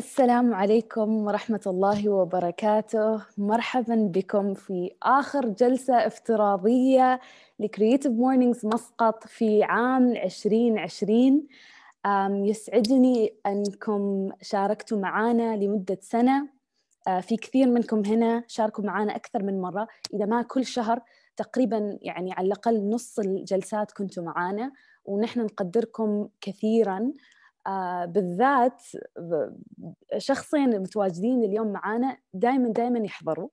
السلام عليكم ورحمة الله وبركاته. مرحبا بكم في آخر جلسة افتراضية ل CreativeMornings مسقط في عام 2020 يسعدني أنكم شاركتوا معنا لمدة سنة. في كثير منكم هنا شاركوا معنا أكثر من مرة إذا ما كل شهر تقريبا يعني على الأقل نص الجلسات كنتوا معنا ونحن نقدركم كثيرا. آه بالذات شخصين المتواجدين اليوم معانا دائما دائما يحضروا.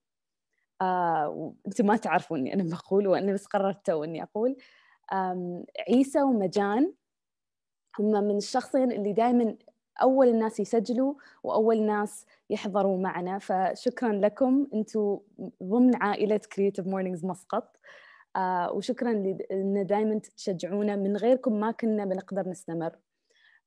آه أنتم ما تعرفوني أنا بقول وأنا بس قررت إني أقول. عيسى ومجان هم من الشخصين اللي دائما أول الناس يسجلوا وأول ناس يحضروا معنا. فشكرا لكم. أنتم ضمن عائلة CreativeMornings مسقط. آه وشكرا لأن دائما تشجعونا. من غيركم ما كنا بنقدر نستمر. آه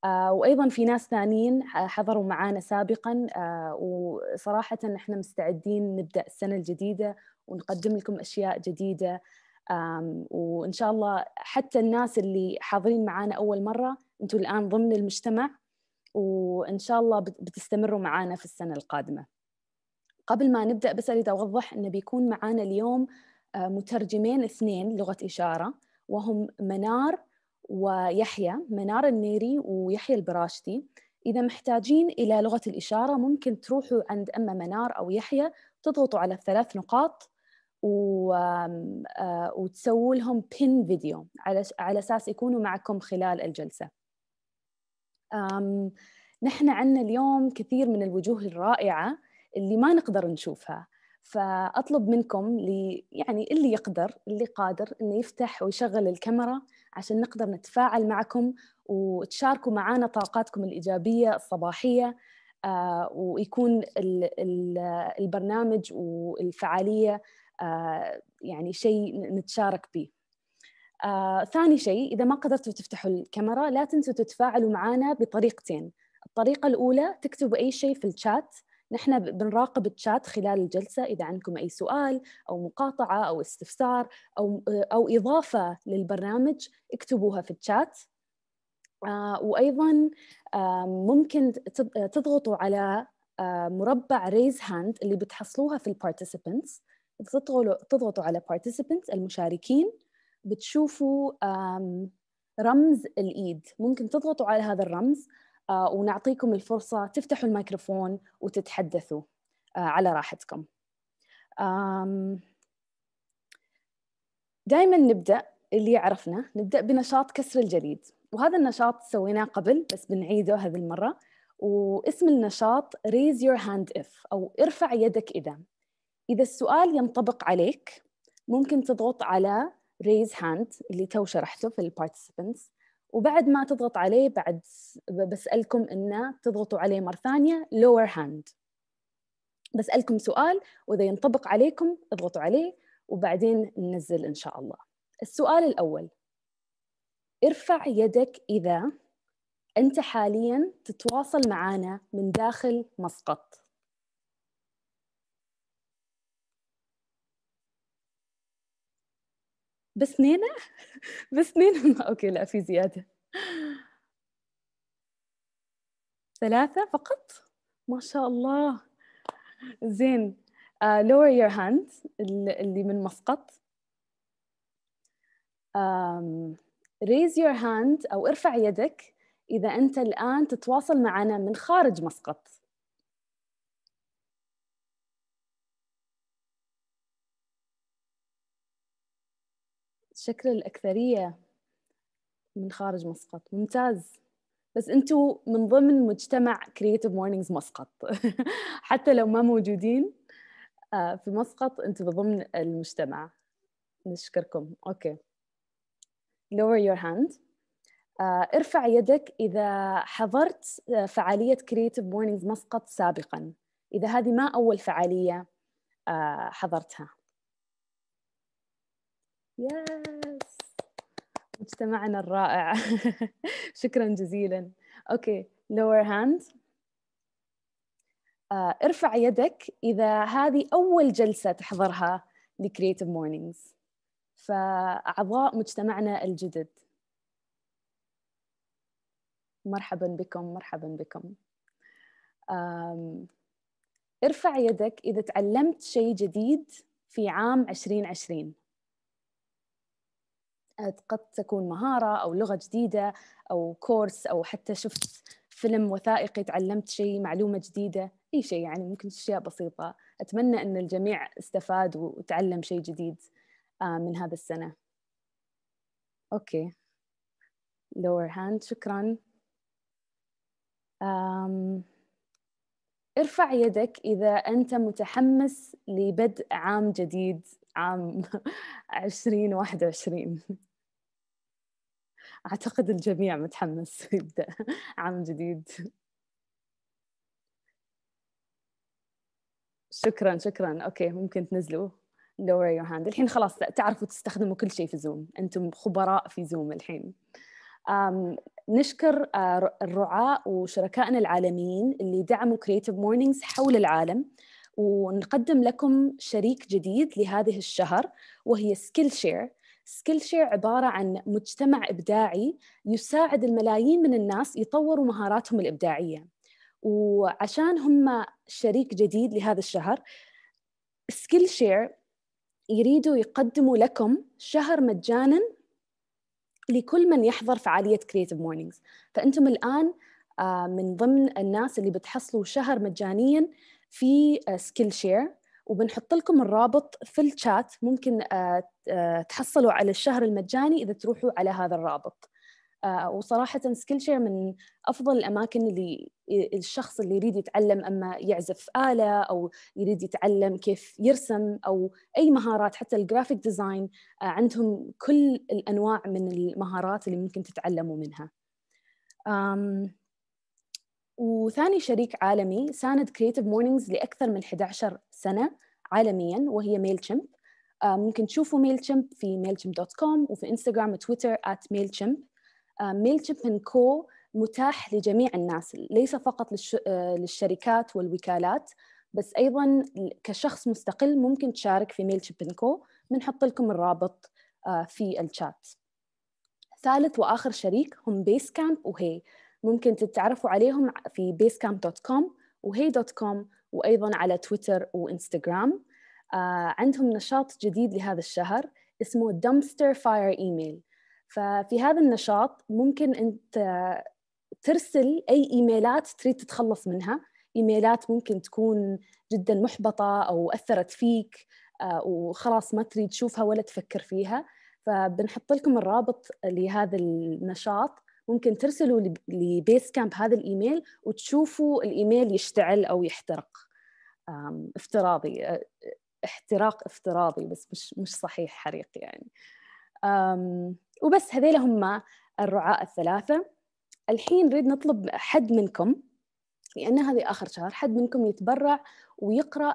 وأيضا في ناس ثانيين حضروا معنا سابقا آه وصراحه إحنا مستعدين نبدأ السنة الجديدة ونقدم لكم أشياء جديدة وإن شاء الله حتى الناس اللي حاضرين معنا أول مرة أنتم الآن ضمن المجتمع وإن شاء الله بتستمروا معنا في السنة القادمة. قبل ما نبدأ بس أريد أوضح إنه بيكون معنا اليوم مترجمين اثنين لغة إشارة وهم منار ويحيى منار النيري ويحيى البراشتي إذا محتاجين إلى لغة الإشارة ممكن تروحوا عند أما منار أو يحيى تضغطوا على الثلاث نقاط و... وتسووا لهم بين فيديو على على أساس يكونوا معكم خلال الجلسة. أم... نحن عندنا اليوم كثير من الوجوه الرائعة اللي ما نقدر نشوفها فأطلب منكم لي يعني اللي يقدر اللي قادر إنه يفتح ويشغل الكاميرا عشان نقدر نتفاعل معكم وتشاركوا معنا طاقاتكم الإيجابية الصباحية آه ويكون ال ال البرنامج والفعالية آه يعني شيء نتشارك به. آه ثاني شيء إذا ما قدرتوا تفتحوا الكاميرا لا تنسوا تتفاعلوا معنا بطريقتين. الطريقة الأولى تكتبوا أي شيء في الشات نحن بنراقب الشات خلال الجلسة إذا عندكم أي سؤال أو مقاطعة أو استفسار أو أو إضافة للبرنامج اكتبوها في الشات. آه وأيضا آه ممكن تضغطوا على آه مربع raise hand اللي بتحصلوها في ال participants تضغطوا على participants المشاركين. بتشوفوا رمز الإيد. ممكن تضغطوا على هذا الرمز. ونعطيكم الفرصة تفتحوا الميكروفون وتتحدثوا على راحتكم. دائما نبدأ اللي يعرفنا نبدأ بنشاط كسر الجليد. وهذا النشاط سويناه قبل بس بنعيده هذه المرة. واسم النشاط raise your hand if أو ارفع يدك إذا. إذا السؤال ينطبق عليك ممكن تضغط على raise hand اللي تو شرحته في ال participants وبعد ما تضغط عليه بعد بسألكم إنه تضغطوا عليه مرة ثانية lower hand. بسألكم سؤال وإذا ينطبق عليكم اضغطوا عليه وبعدين ننزل إن شاء الله. السؤال الأول. ارفع يدك إذا أنت حاليا تتواصل معنا من داخل مسقط. بس اثنين بس اثنين أوكي لا في زيادة. ثلاثة فقط؟ ما شاء الله. زين. uh, lower your hand اللي من مسقط. um, raise your hand أو ارفع يدك إذا أنت الآن تتواصل معنا من خارج مسقط. شكل الأكثرية من خارج مسقط. ممتاز. بس أنتم من ضمن مجتمع Creative Mornings مسقط. حتى لو ما موجودين في مسقط أنتم ضمن المجتمع. نشكركم. okay. Lower your hand. ارفع يدك إذا حضرت فعالية Creative Mornings مسقط سابقا. إذا هذه ما أول فعالية حضرتها. yes مجتمعنا الرائع. شكرا جزيلا. okay lower hand. uh, ارفع يدك إذا هذه أول جلسة تحضرها ل Creative Mornings فأعضاء مجتمعنا الجدد. مرحبا بكم مرحبا بكم. ارفع يدك إذا تعلمت شيء جديد في عام 2020 قد تكون مهارة أو لغة جديدة أو كورس أو حتى شفت فيلم وثائقي تعلمت شيء معلومة جديدة أي شيء يعني ممكن أشياء بسيطة. أتمنى أن الجميع استفاد وتعلم شيء جديد آه، من هذا السنة. أوكي. Lower hand شكرا. um, ارفع يدك إذا أنت متحمس لبدء عام جديد عام 2021 أعتقد الجميع متحمس يبدأ عام جديد. شكرا شكرا. okay ممكن تنزلوا. Lower your hand. الحين خلاص تعرفوا تستخدموا كل شيء في Zoom أنتم خبراء في Zoom الحين. نشكر آه، الرعاة وشركائنا العالميين اللي دعموا Creative Mornings حول العالم. ونقدم لكم شريك جديد لهذه الشهر وهي Skillshare Skillshare عبارة عن مجتمع إبداعي يساعد الملايين من الناس يطوروا مهاراتهم الإبداعية. وعشان هم شريك جديد لهذا الشهر Skillshare يريدوا يقدموا لكم شهر مجانا لكل من يحضر فعالية Creative Mornings. فأنتم الآن آه، من ضمن الناس اللي بتحصلوا شهر مجانيا في Skill آه، share وبنحط لكم الرابط في الشات ممكن آه، تحصلوا على الشهر المجاني إذا تروحوا على هذا الرابط. آه، وصراحة Skillshare من أفضل الأماكن اللي الشخص اللي يريد يتعلم أما يعزف آلة أو يريد يتعلم كيف يرسم أو أي مهارات حتى ال graphic design آه، عندهم كل الأنواع من المهارات اللي ممكن تتعلموا منها. وثاني شريك عالمي ساند Creative Mornings لأكثر من 11 سنة عالميا وهي Mailchimp ممكن تشوفوا Mailchimp في Mail dot com وفي إنستغرام وتويتر Mailchimp Mailchimp and Co متاح لجميع الناس ليس فقط آه، للشركات والوكالات بس أيضا كشخص مستقل ممكن تشارك في Mailchimp and Co بنحط لكم الرابط آه، في الشات. ثالث وآخر شريك هم Basecamp وهي ممكن تتعرفوا عليهم في basecamp.com hey.com وأيضا على تويتر وإنستغرام. آه عندهم نشاط جديد لهذا الشهر اسمه dumpster fire email. ففي هذا النشاط ممكن أنت ترسل أي إيميلات تريد تتخلص منها. إيميلات ممكن تكون جدا محبطة أو أثرت فيك آه، وخلاص ما تريد تشوفها ولا تفكر فيها. فبنحط لكم الرابط لهذا النشاط. ممكن ترسلوا لبيس كامب هذا الإيميل وتشوفوا الإيميل يشتعل أو يحترق. افتراضي. آه، احتراق افتراضي بس مش مش صحيح حريق يعني. وبس هذيل هم الرعاة الثلاثة. الحين نريد نطلب حد منكم لأن هذه آخر شهر حد منكم يتبرع ويقرأ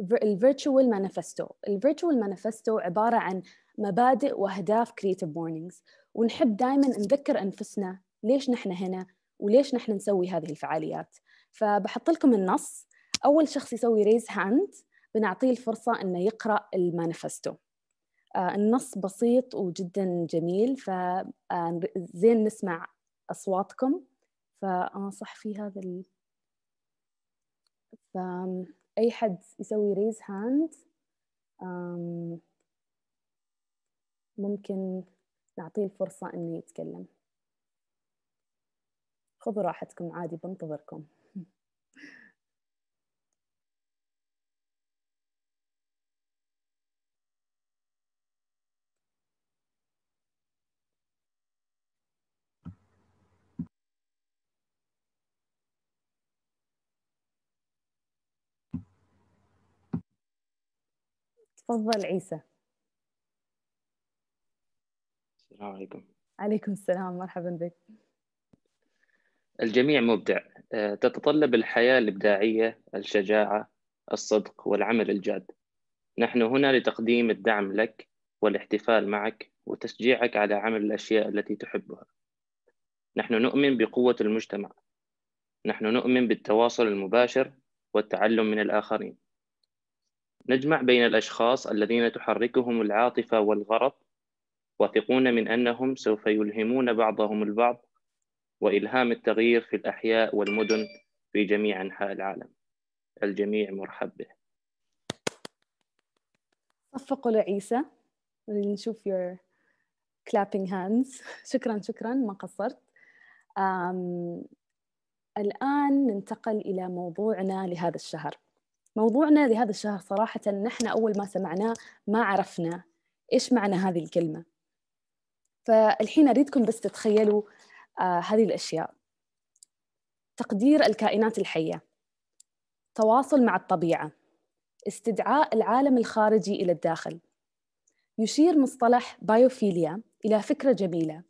ال virtual manifesto ال virtual manifesto عبارة عن مبادئ وأهداف Creative Mornings ونحب دائما نذكر أنفسنا ليش نحن هنا؟ وليش نحن نسوي هذه الفعاليات؟ فبحط لكم النص. أول شخص يسوي raise hand بنعطيه الفرصة أنه يقرأ المانيفستو. آه، النص بسيط وجدا جميل فزين نسمع أصواتكم. فأنصح في هذا ال... فأي حد يسوي raise hand ممكن نعطيه الفرصة إنه يتكلم. خذوا راحتكم عادي بنتظركم تفضل عيسى. السلام عليكم. عليكم السلام مرحبا بك. الجميع مبدع. آه، تتطلب الحياة الإبداعية الشجاعة الصدق والعمل الجاد. نحن هنا لتقديم الدعم لك والاحتفال معك وتشجيعك على عمل الأشياء التي تحبها. نحن نؤمن بقوة المجتمع. نحن نؤمن بالتواصل المباشر والتعلم من الآخرين. نجمع بين الأشخاص الذين تحركهم العاطفة والغرض واثقون من أنهم سوف يلهمون بعضهم البعض وإلهام التغيير في الأحياء والمدن في جميع أنحاء العالم. الجميع مرحب به صفقوا لعيسى. نشوف your clapping hands. شكرا شكرا ما قصرت. الآن ننتقل إلى موضوعنا لهذا الشهر. موضوعنا لهذا الشهر صراحة نحن أول ما سمعناه ما عرفنا إيش معنى هذه الكلمة. فالحين أريدكم بس تتخيلوا آه هذه الأشياء. تقدير الكائنات الحية. تواصل مع الطبيعة. استدعاء العالم الخارجي إلى الداخل. يشير مصطلح بايوفيليا إلى فكرة جميلة.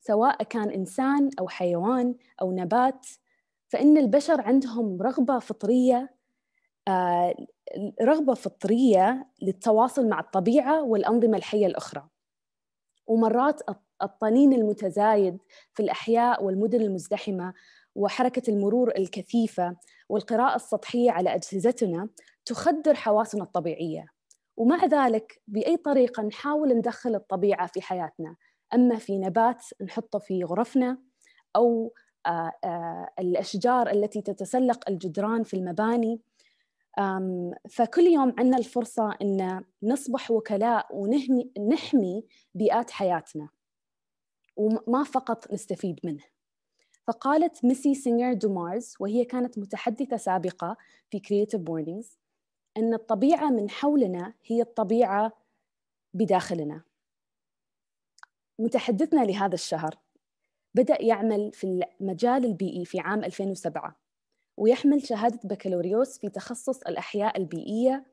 سواء كان إنسان أو حيوان أو نبات فإن البشر عندهم رغبة فطرية رغبة فطرية للتواصل مع الطبيعة والأنظمة الحية الأخرى. ومرات الطنين المتزايد في الأحياء والمدن المزدحمة وحركة المرور الكثيفة والقراءة السطحية على أجهزتنا تخدر حواسنا الطبيعية. ومع ذلك بأي طريقة نحاول ندخل الطبيعة في حياتنا أما في نبات نحطه في غرفنا أو آه، آه، الأشجار التي تتسلق الجدران في المباني فكل يوم عندنا الفرصة أن نصبح وكلاء ونحمي نحمي بيئات حياتنا وما فقط نستفيد منه. فقالت ميسي سينجر دومارز وهي كانت متحدثة سابقة في Creative Mornings أن الطبيعة من حولنا هي الطبيعة بداخلنا. متحدثنا لهذا الشهر. بدأ يعمل في المجال البيئي في عام 2007 ويحمل شهادة بكالوريوس في تخصص الأحياء البيئية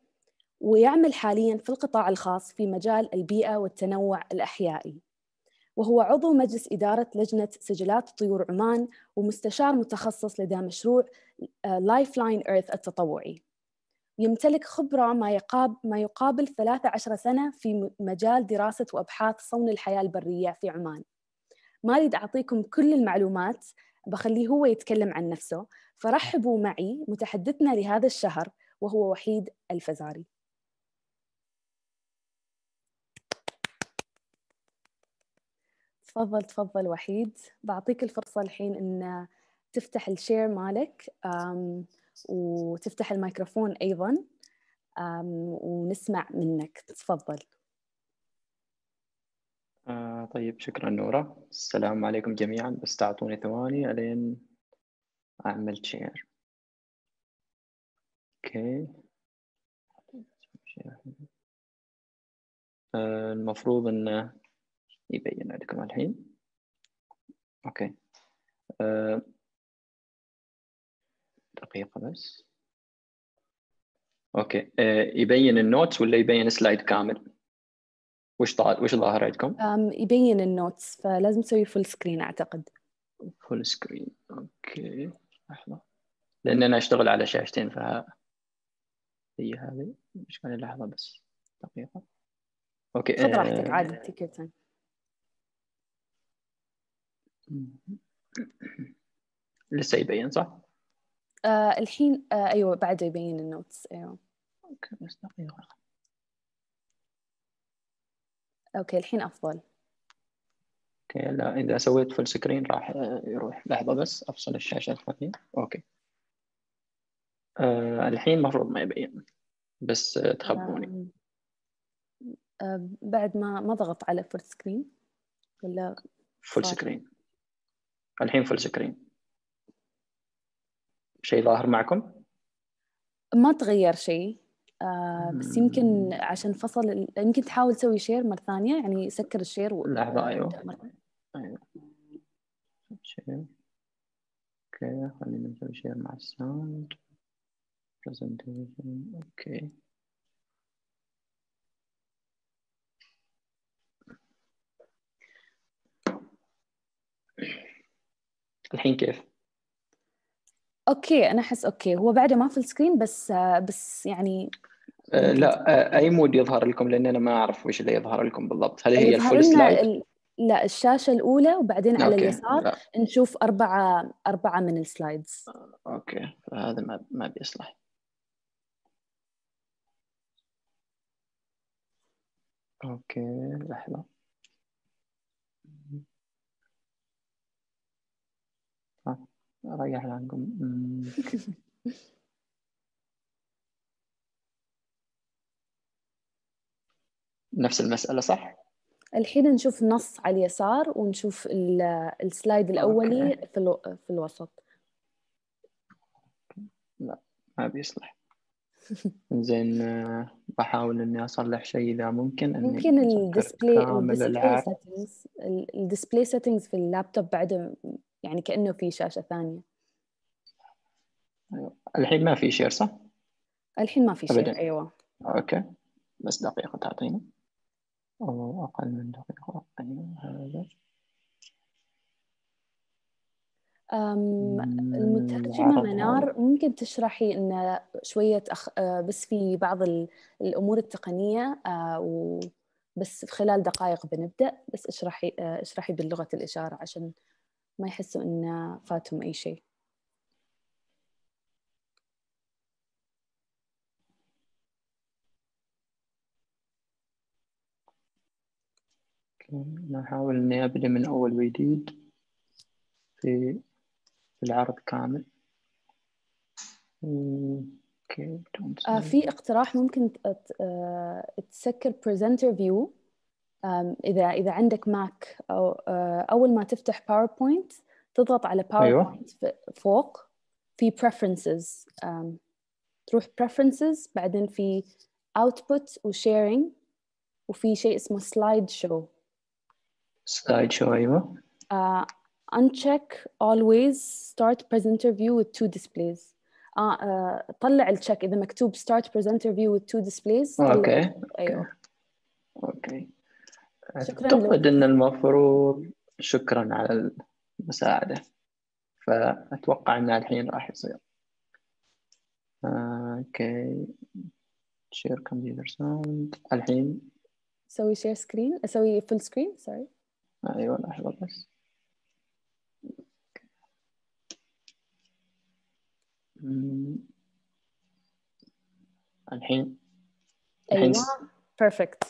ويعمل حاليا في القطاع الخاص في مجال البيئة والتنوع الأحيائي. وهو عضو مجلس إدارة لجنة سجلات طيور عمان ومستشار متخصص لدى مشروع Lifeline Earth التطوعي. يمتلك خبرة ما يقاب ما يقابل 13 سنة في مجال دراسة وأبحاث صون الحياة البرية في عمان. ما أريد أعطيكم كل المعلومات بخليه هو يتكلم عن نفسه. فرحبوا معي متحدثنا لهذا الشهر وهو وحيد الفزاري. تفضل تفضل وحيد. بعطيك الفرصة الحين إن تفتح ال share مالك وتفتح الميكروفون أيضا ونسمع منك. تفضل. آه طيب شكرا نورة السلام عليكم جميعا. بس تعطوني ثواني ألين أعمل share okay. آه المفروض إنه يبين لكم الحين. أوكي. آه دقيقة بس. okay. آه يبين ال notes ولا يبين slide كامل؟ وش طال وش ظاهر عندكم؟ يبين ال notes فلازم تسوي full screen أعتقد. full screen okay. لحظة. لأن أنا أشتغل على شاشتين ف هي هذه. مشكلة لحظة بس دقيقة. okay خذ راحتك عادي take time لسه يبين صح؟ آه الحين آه أيوه بعده يبين ال notes أيوه. okay بس دقيقة. okay الحين أفضل. okay لا إذا سويت full screen راح يروح. لحظة بس أفصل الشاشة الثانية. okay. آه الحين المفروض ما يبين بس تخبروني. آه بعد ما ما ضغط على full screen ولا full screen الحين full screen شيء ظاهر معكم؟ ما تغير شيء. آه بس يمكن عشان فصل يمكن تحاول تسوي share مرة ثانية يعني سكر ال share و... لحظة أيوه. أيوه share. okay خلينا نسوي share مع ال sound. Presentation أوكي. الحين كيف؟ okay أنا أحس okay. هو بعده ما في ال screen بس بس يعني آه لا آه أي mode يظهر لكم؟ لأن أنا ما أعرف وش اللي يظهر لكم بالضبط. هل هي ال full slide؟ لا الشاشة الأولى وبعدين على اليسار لا. نشوف أربعة أربعة من ال slides okay فهذا ما ما بيصلح okay لحظة ريح عنكم نفس المسألة صح؟ الحين نشوف نص على اليسار ونشوف ال slide الأولي okay. في, ألو... في الوسط. لا ما بيصلح زين آه، بحاول إني أصلح شيء إذا ممكن إني ممكن ال display ال display settings ال display settings في اللابتوب بعده يعني كأنه في شاشة ثانية. الحين ما في share صح؟ الحين ما في أبداً. أيوة. أوكي. بس دقيقة تعطيني. أو أقل من دقيقة أيوه هذا. المترجمة منار ممكن تشرحي إن شوية أخ... آه، بس في بعض ال- الأمور التقنية آه، وبس في خلال دقائق بنبدأ بس اشرحي آه، اشرحي باللغة الإشارة عشان ما يحسوا إن فاتهم أي شيء. أحاول إني أبدأ من أول وجديد في في العرض كامل. Don't آه،. في اقتراح ممكن آه، تسكر presenter view إذا إذا عندك Mac أو آه، أول ما تفتح PowerPoint تضغط على أيوة. PowerPoint فوق. في preferences. تروح preferences بعدين في output و sharing وفي شيء اسمه slide show slide show أيوه uh, uncheck always start presenter view with two displays. آه آه، طلع التشيك إذا مكتوب start presenter view with two displays. okay. ال check. أيوه. okay شكراً أعتقد إن المفروض شكرا على المساعدة. فأتوقع إن الحين راح يصير. okay share computer sound الحين أسوي share screen. أسوي full screen. Sorry. أيوه لحظة بس. الحين أيوه perfect.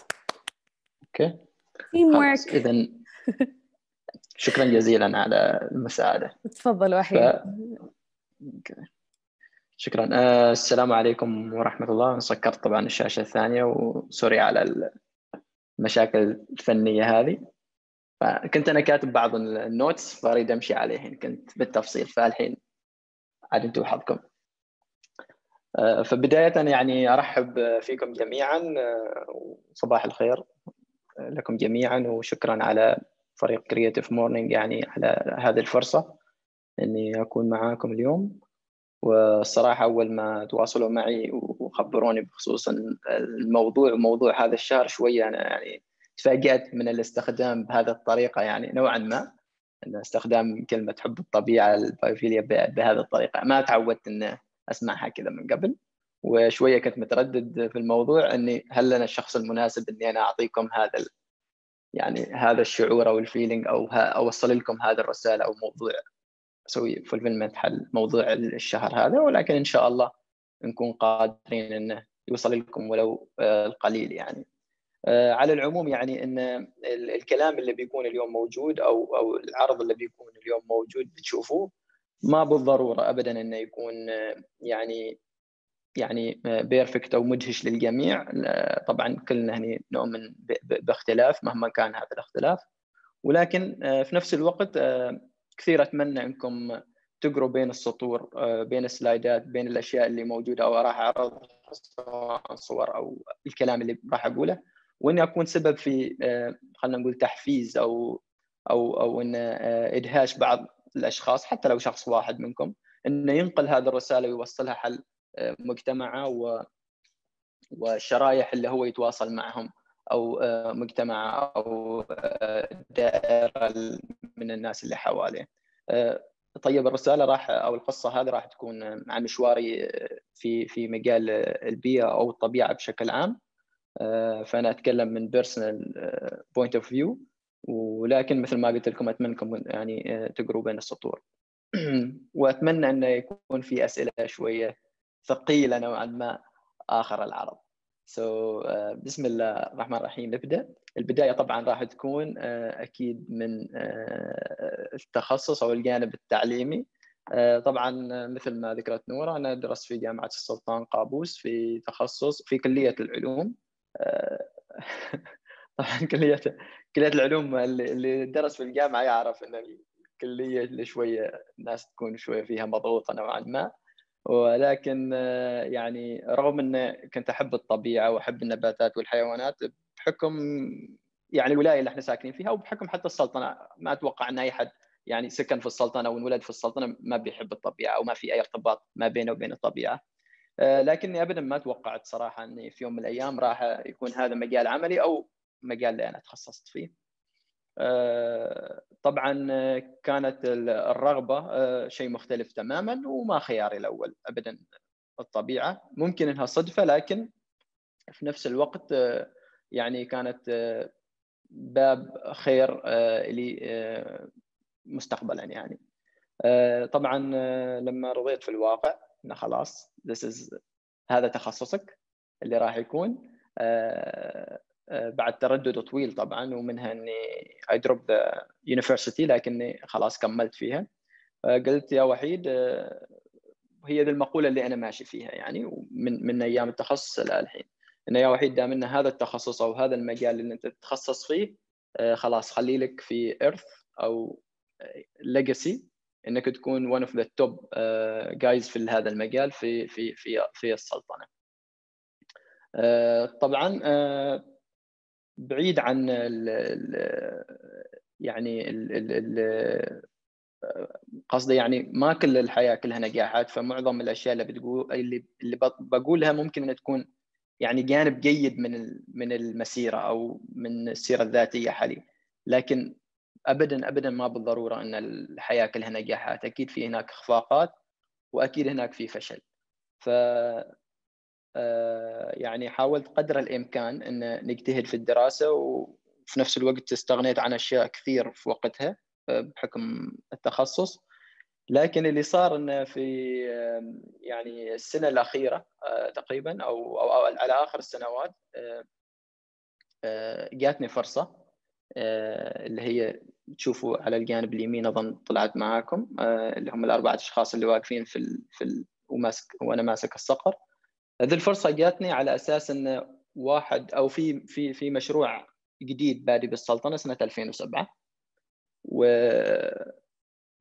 أوكي. Teamwork. خلاص اذا شكرا جزيلا على المساعدة. تفضل ف... وحيد okay. شكرا. آه، السلام عليكم ورحمة الله. سكرت طبعا الشاشة الثانية و sorry على المشاكل الفنية هذه. فكنت أنا كاتب بعض ال notes فأريد أمشي عليهن. كنت بالتفصيل فالحين عاد أنتم حظكم. آه، فبداية يعني أرحب فيكم جميعا. آه، وصباح الخير لكم جميعا وشكرا على فريق Creative Morning يعني على هذه الفرصة إني أكون معاكم اليوم. والصراحة أول ما تواصلوا معي وخبروني بخصوص الموضوع وموضوع هذا الشهر شوية أنا يعني تفاجأت من الاستخدام بهذه الطريقة يعني نوعا ما أن استخدام كلمة حب الطبيعة ال biophilia بهذه الطريقة ما تعودت أن أسمعها كذا من قبل وشوية كنت متردد في الموضوع إني هل أنا الشخص المناسب إني أنا أعطيكم هذا. يعني هذا الشعور أو ال feeling أو ها أوصل لكم هذه الرسالة أو موضوع أسوي fulfillment حل موضوع الشهر هذا ولكن إن شاء الله نكون قادرين إنه يوصل لكم ولو القليل يعني على العموم يعني إن الكلام اللي بيكون اليوم موجود أو أو العرض اللي بيكون اليوم موجود بتشوفوه ما بالضرورة ابدا إنه يكون يعني يعني perfect أو مدهش للجميع. طبعا كلنا هني نؤمن باختلاف مهما كان هذا الاختلاف. ولكن في نفس الوقت كثير أتمنى إنكم تقروا بين السطور بين السلايدات بين الأشياء اللي موجودة أو راح اعرض سواء صور أو الكلام اللي راح أقوله. واني اكون سبب في خلينا نقول تحفيز أو أو أو إن إدهاش بعض الأشخاص حتى لو شخص واحد منكم إنه ينقل هذه الرسالة ويوصلها حل مجتمعه و والشرايح اللي هو يتواصل معهم أو مجتمع أو دائرة من الناس اللي حواليه. طيب الرسالة راح أو القصة هذه راح تكون عن مشواري في في مجال البيئة أو الطبيعة بشكل عام. فأنا أتكلم من personal point of view ولكن مثل ما قلت لكم أتمنى انكم يعني تقروا بين السطور. وأتمنى انه يكون في أسئلة شوية ثقيلة نوعا ما آخر العرض. سو so, uh, بسم الله الرحمن الرحيم نبدأ. البداية طبعا راح تكون uh, أكيد من uh, التخصص أو الجانب التعليمي طبعا مثل ما ذكرت نورة أنا درست في جامعة السلطان قابوس في تخصص في كلية العلوم طبعا كلية كلية العلوم اللي درس في الجامعة يعرف أن الكلية اللي شوية الناس تكون شوية فيها مضغوطة نوعا ما. ولكن يعني رغم أن كنت أحب الطبيعة وأحب النباتات والحيوانات بحكم يعني الولاية اللي إحنا ساكنين فيها وبحكم حتى السلطنة ما أتوقع أن أي حد يعني سكن في السلطنة أو انولد في السلطنة ما بيحب الطبيعة أو ما في أي ارتباط ما بينه وبين الطبيعة. لكني ابدا ما توقعت صراحة أني في يوم من الأيام راح يكون هذا مجال عملي أو مجال اللي أنا تخصصت فيه. آه، طبعا كانت الرغبة آه، شيء مختلف تماما وما خياري الأول ابدا الطبيعة ممكن إنها صدفة لكن في نفس الوقت آه، يعني كانت باب خير لي مستقبلا يعني طبعا لما رضيت في الواقع إنه خلاص this is هذا تخصصك اللي راح يكون. آه، بعد تردد طويل طبعا ومنها إني I dropped the university لكني خلاص كملت فيها. آه، قلت يا وحيد آه، هي ذي المقولة اللي أنا ماشي فيها يعني من من أيام التخصص إلى الحين. انه يا وحيد دام إن هذا التخصص أو هذا المجال اللي أنت تتخصص فيه خلاص خلي لك في earth أو legacy إنك تكون one of the top guys في هذا المجال في في في في السلطنة. طبعا بعيد عن ال ال يعني ال قصدي يعني ما كل الحياة كلها نجاحات فمعظم الأشياء اللي بتقول اللي اللي بقولها ممكن ان تكون يعني جانب جيد من من المسيرة أو من السيرة الذاتية حاليا لكن ابدا ابدا ما بالضرورة إن الحياة كلها نجاحات. أكيد في هناك إخفاقات وأكيد هناك في فشل. ف آه، يعني حاولت قدر الإمكان إن نجتهد في الدراسة وفي نفس الوقت استغنيت عن أشياء كثير في وقتها آه، بحكم التخصص. لكن اللي صار انه في يعني السنة الأخيرة آه، تقريبا أو أو على آخر السنوات جاتني فرصة اللي هي تشوفوا على الجانب اليمين أظن طلعت معاكم اللي هم الأربعة أشخاص اللي واقفين في ال في ال وماسك وأنا ماسك الصقر. هذه الفرصة جاتني على أساس انه واحد أو في في في مشروع جديد بادي بالسلطنة سنة 2007 و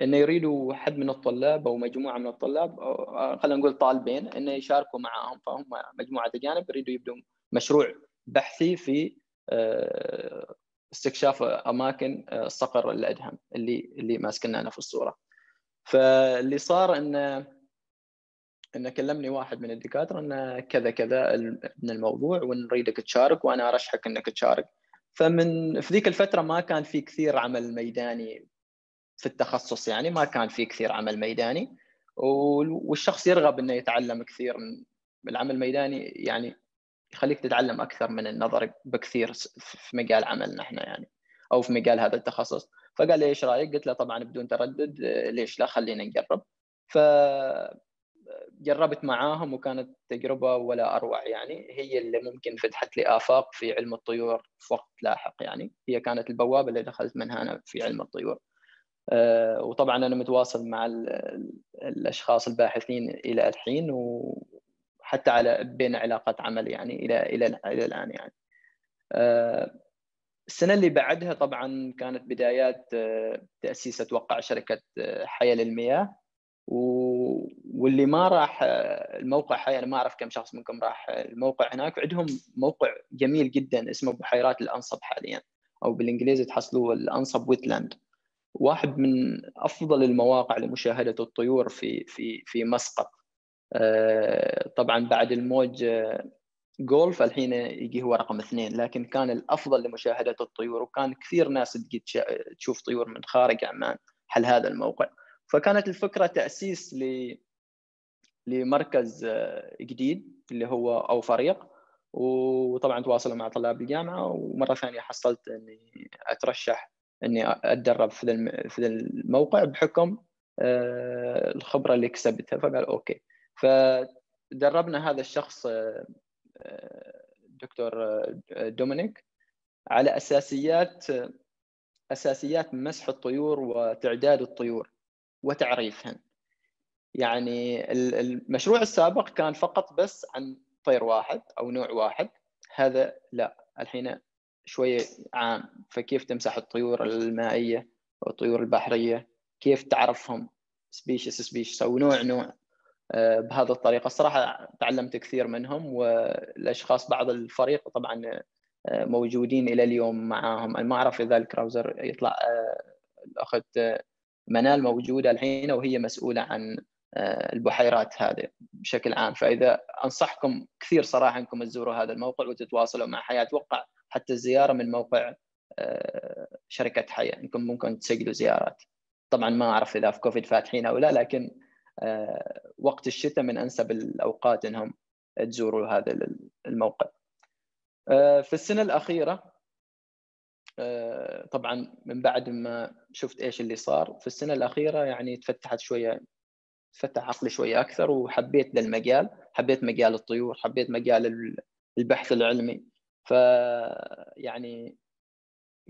انه يريدوا حد من الطلاب أو مجموعة من الطلاب خلينا نقول طالبين انه يشاركوا معاهم فهم مجموعة اجانب يريدوا يبدوا مشروع بحثي في آه، استكشاف أماكن آه، الصقر الأدهم اللي اللي ماسكنا أنا في الصورة. فاللي صار انه انه كلمني واحد من الدكاترة إنه كذا كذا من الموضوع ونريدك تشارك وأنا أرشحك إنك تشارك. فمن في ذيك الفترة ما كان في كثير عمل ميداني في التخصص يعني ما كان في كثير عمل ميداني. والشخص يرغب إنه يتعلم كثير من العمل الميداني يعني يخليك تتعلم أكثر من النظري بكثير في مجال عملنا إحنا يعني أو في مجال هذا التخصص. فقال لي إيش رأيك؟ قلت له طبعا بدون تردد ليش لا خلينا نجرب. ف جربت معاهم وكانت تجربة ولا أروع يعني. هي اللي ممكن فتحت لي آفاق في علم الطيور في وقت لاحق يعني. هي كانت البوابة اللي دخلت منها أنا في علم الطيور. آه، وطبعا أنا متواصل مع الأشخاص الباحثين إلى الحين وحتى على بين علاقات عمل يعني إلى إلى إلى الآن يعني. آه، السنة اللي بعدها طبعا كانت بدايات آه، تأسيس أتوقع شركة حياة للمياه. واللي ما راح الموقع هاي أنا ما أعرف كم شخص منكم راح الموقع هناك. عندهم موقع جميل جدا اسمه بحيرات الأنصب حاليا أو بالإنجليزي تحصلوا الأنصب ويتلاند. واحد من أفضل المواقع لمشاهدة الطيور في في في مسقط. آه، طبعا بعد الموج جولف الحين يجي هو رقم اثنين لكن كان الأفضل لمشاهدة الطيور وكان كثير ناس تجي تشوف طيور من خارج عمان حل هذا الموقع. فكانت الفكرة تأسيس ل لمركز آه، جديد اللي هو أو فريق وطبعا تواصلوا مع طلاب الجامعة ومرة ثانية حصلت إني أترشح إني أتدرب في في الموقع بحكم آه، الخبرة اللي كسبتها فقال أوكي. فدربنا هذا الشخص آه، دكتور دومينيك على أساسيات أساسيات مسح الطيور وتعداد الطيور وتعريفهن يعني المشروع السابق كان فقط بس عن طير واحد أو نوع واحد. هذا لا الحين شوية عام. فكيف تمسح الطيور المائية والطيور البحرية؟ كيف تعرفهم؟ species species أو نوع نوع. آه، بهذه الطريقة. الصراحة تعلمت كثير منهم والأشخاص بعض الفريق طبعا آه، موجودين إلى اليوم معاهم. أنا ما أعرف إذا ال browser يطلع آه، الأخت منال موجودة الحين وهي مسؤولة عن البحيرات هذه بشكل عام. فإذا أنصحكم كثير صراحة أنكم تزوروا هذا الموقع وتتواصلوا مع حياة. أتوقع حتى الزيارة من موقع شركة حياة. أنكم ممكن تسجلوا زيارات. طبعا ما أعرف إذا في كوفيد فاتحين أو لا لكن آه، وقت الشتاء من أنسب الأوقات إنهم تزوروا هذا الموقع. آه، في السنة الأخيرة آه، طبعا من بعد ما شفت إيش اللي صار في السنة الأخيرة يعني تفتحت شوية تفتح عقلي شوية أكثر وحبيت للمجال حبيت مجال الطيور حبيت مجال البحث العلمي ف يعني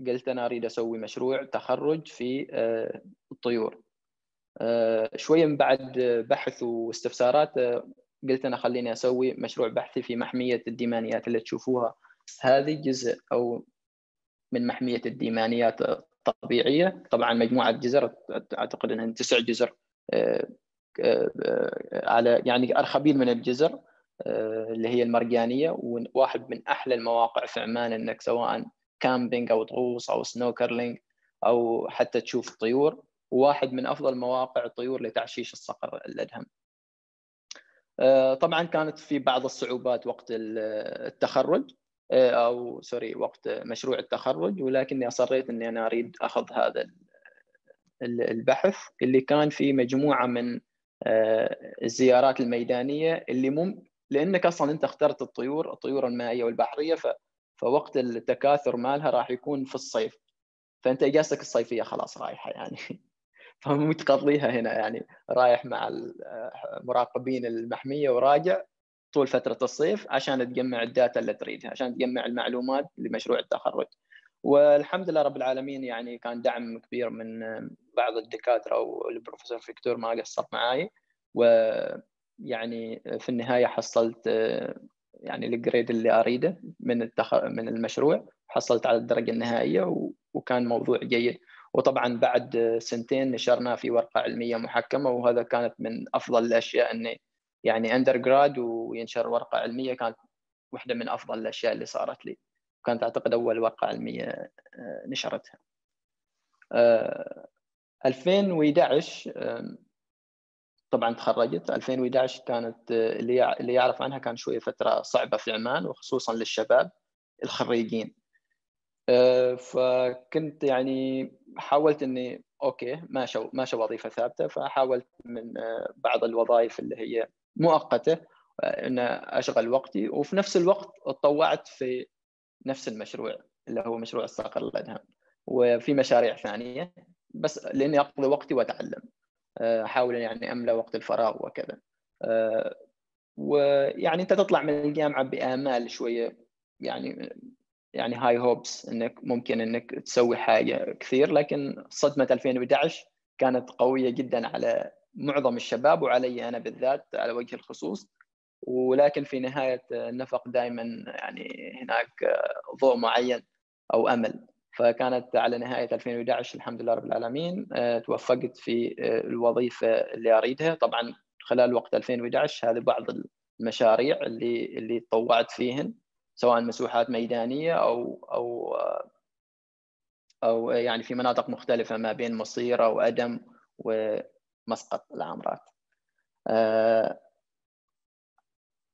قلت أنا أريد أسوي مشروع تخرج في الطيور آه، شوية من بعد بحث واستفسارات آه، قلت أنا خليني أسوي مشروع بحثي في محمية الديمانيات اللي تشوفوها. هذه جزء أو من محمية الديمانيات الطبيعية. طبعا مجموعة جزر أعتقد إنها تسع جزر آه، على يعني أرخبيل من الجزر اللي هي المرجانية وواحد من أحلى المواقع في عمان إنك سواء camping أو غوص أو snorkeling أو حتى تشوف طيور. وواحد من أفضل مواقع الطيور لتعشيش الصقر الأدهم. آه، طبعا كانت في بعض الصعوبات وقت التخرج آه، أو sorry وقت مشروع التخرج ولكني أصريت إني أنا أريد أخذ هذا البحث اللي كان في مجموعة من آه، الزيارات الميدانية اللي مم لأنك أصلا أنت اخترت الطيور الطيور المائية والبحرية ف فوقت التكاثر مالها راح يكون في الصيف فأنت إجازتك الصيفية خلاص رايحة يعني فمو تقضيها هنا يعني رايح مع مراقبين المحمية وراجع طول فترة الصيف عشان تجمع الداتا اللي تريدها عشان تجمع المعلومات لمشروع التخرج. والحمد لله رب العالمين يعني كان دعم كبير من بعض الدكاترة والبروفيسور فيكتور ما قصر معاي. ويعني في النهاية حصلت يعني ال grade اللي أريده من التخ... من المشروع حصلت على الدرجة النهائية وكان موضوع جيد. وطبعا بعد سنتين نشرناه في ورقة علمية محكمة وهذا كانت من أفضل الأشياء إني يعني undergrad وينشر ورقة علمية كانت واحدة من أفضل الأشياء اللي صارت لي. كانت أعتقد أول ورقة علمية آه، نشرتها. 2011 آه، طبعا تخرجت. 2011 كانت آه، اللي يعرف عنها كان شوية فترة صعبة في عمان وخصوصا للشباب الخريجين. فكنت يعني حاولت إني أوكي ماشي ماشي وظيفة ثابتة فحاولت من آه، بعض الوظائف اللي هي مؤقتة آه، ان أشغل وقتي وفي نفس الوقت تطوعت في نفس المشروع اللي هو مشروع الصقر الأدهم وفي مشاريع ثانية بس لإني أقضي وقتي وأتعلم آه، أحاول يعني املى وقت الفراغ وكذا ويعني أنت تطلع من الجامعة بآمال شوية يعني يعني هاي هوبس إنك ممكن إنك تسوي حاجة كثير لكن صدمة 2011 كانت قوية جدا على معظم الشباب وعلي أنا بالذات على وجه الخصوص. ولكن في نهاية النفق دائما يعني هناك ضوء معين أو أمل. فكانت على نهاية 2011 الحمد لله رب العالمين آه، توفقت في آه، الوظيفة اللي أريدها. طبعا خلال وقت 2011 هذه بعض المشاريع اللي اللي تطوعت فيهن. سواء مسوحات ميدانية أو أو أو يعني في مناطق مختلفة ما بين مصيرة وأدم ومسقط العمرات.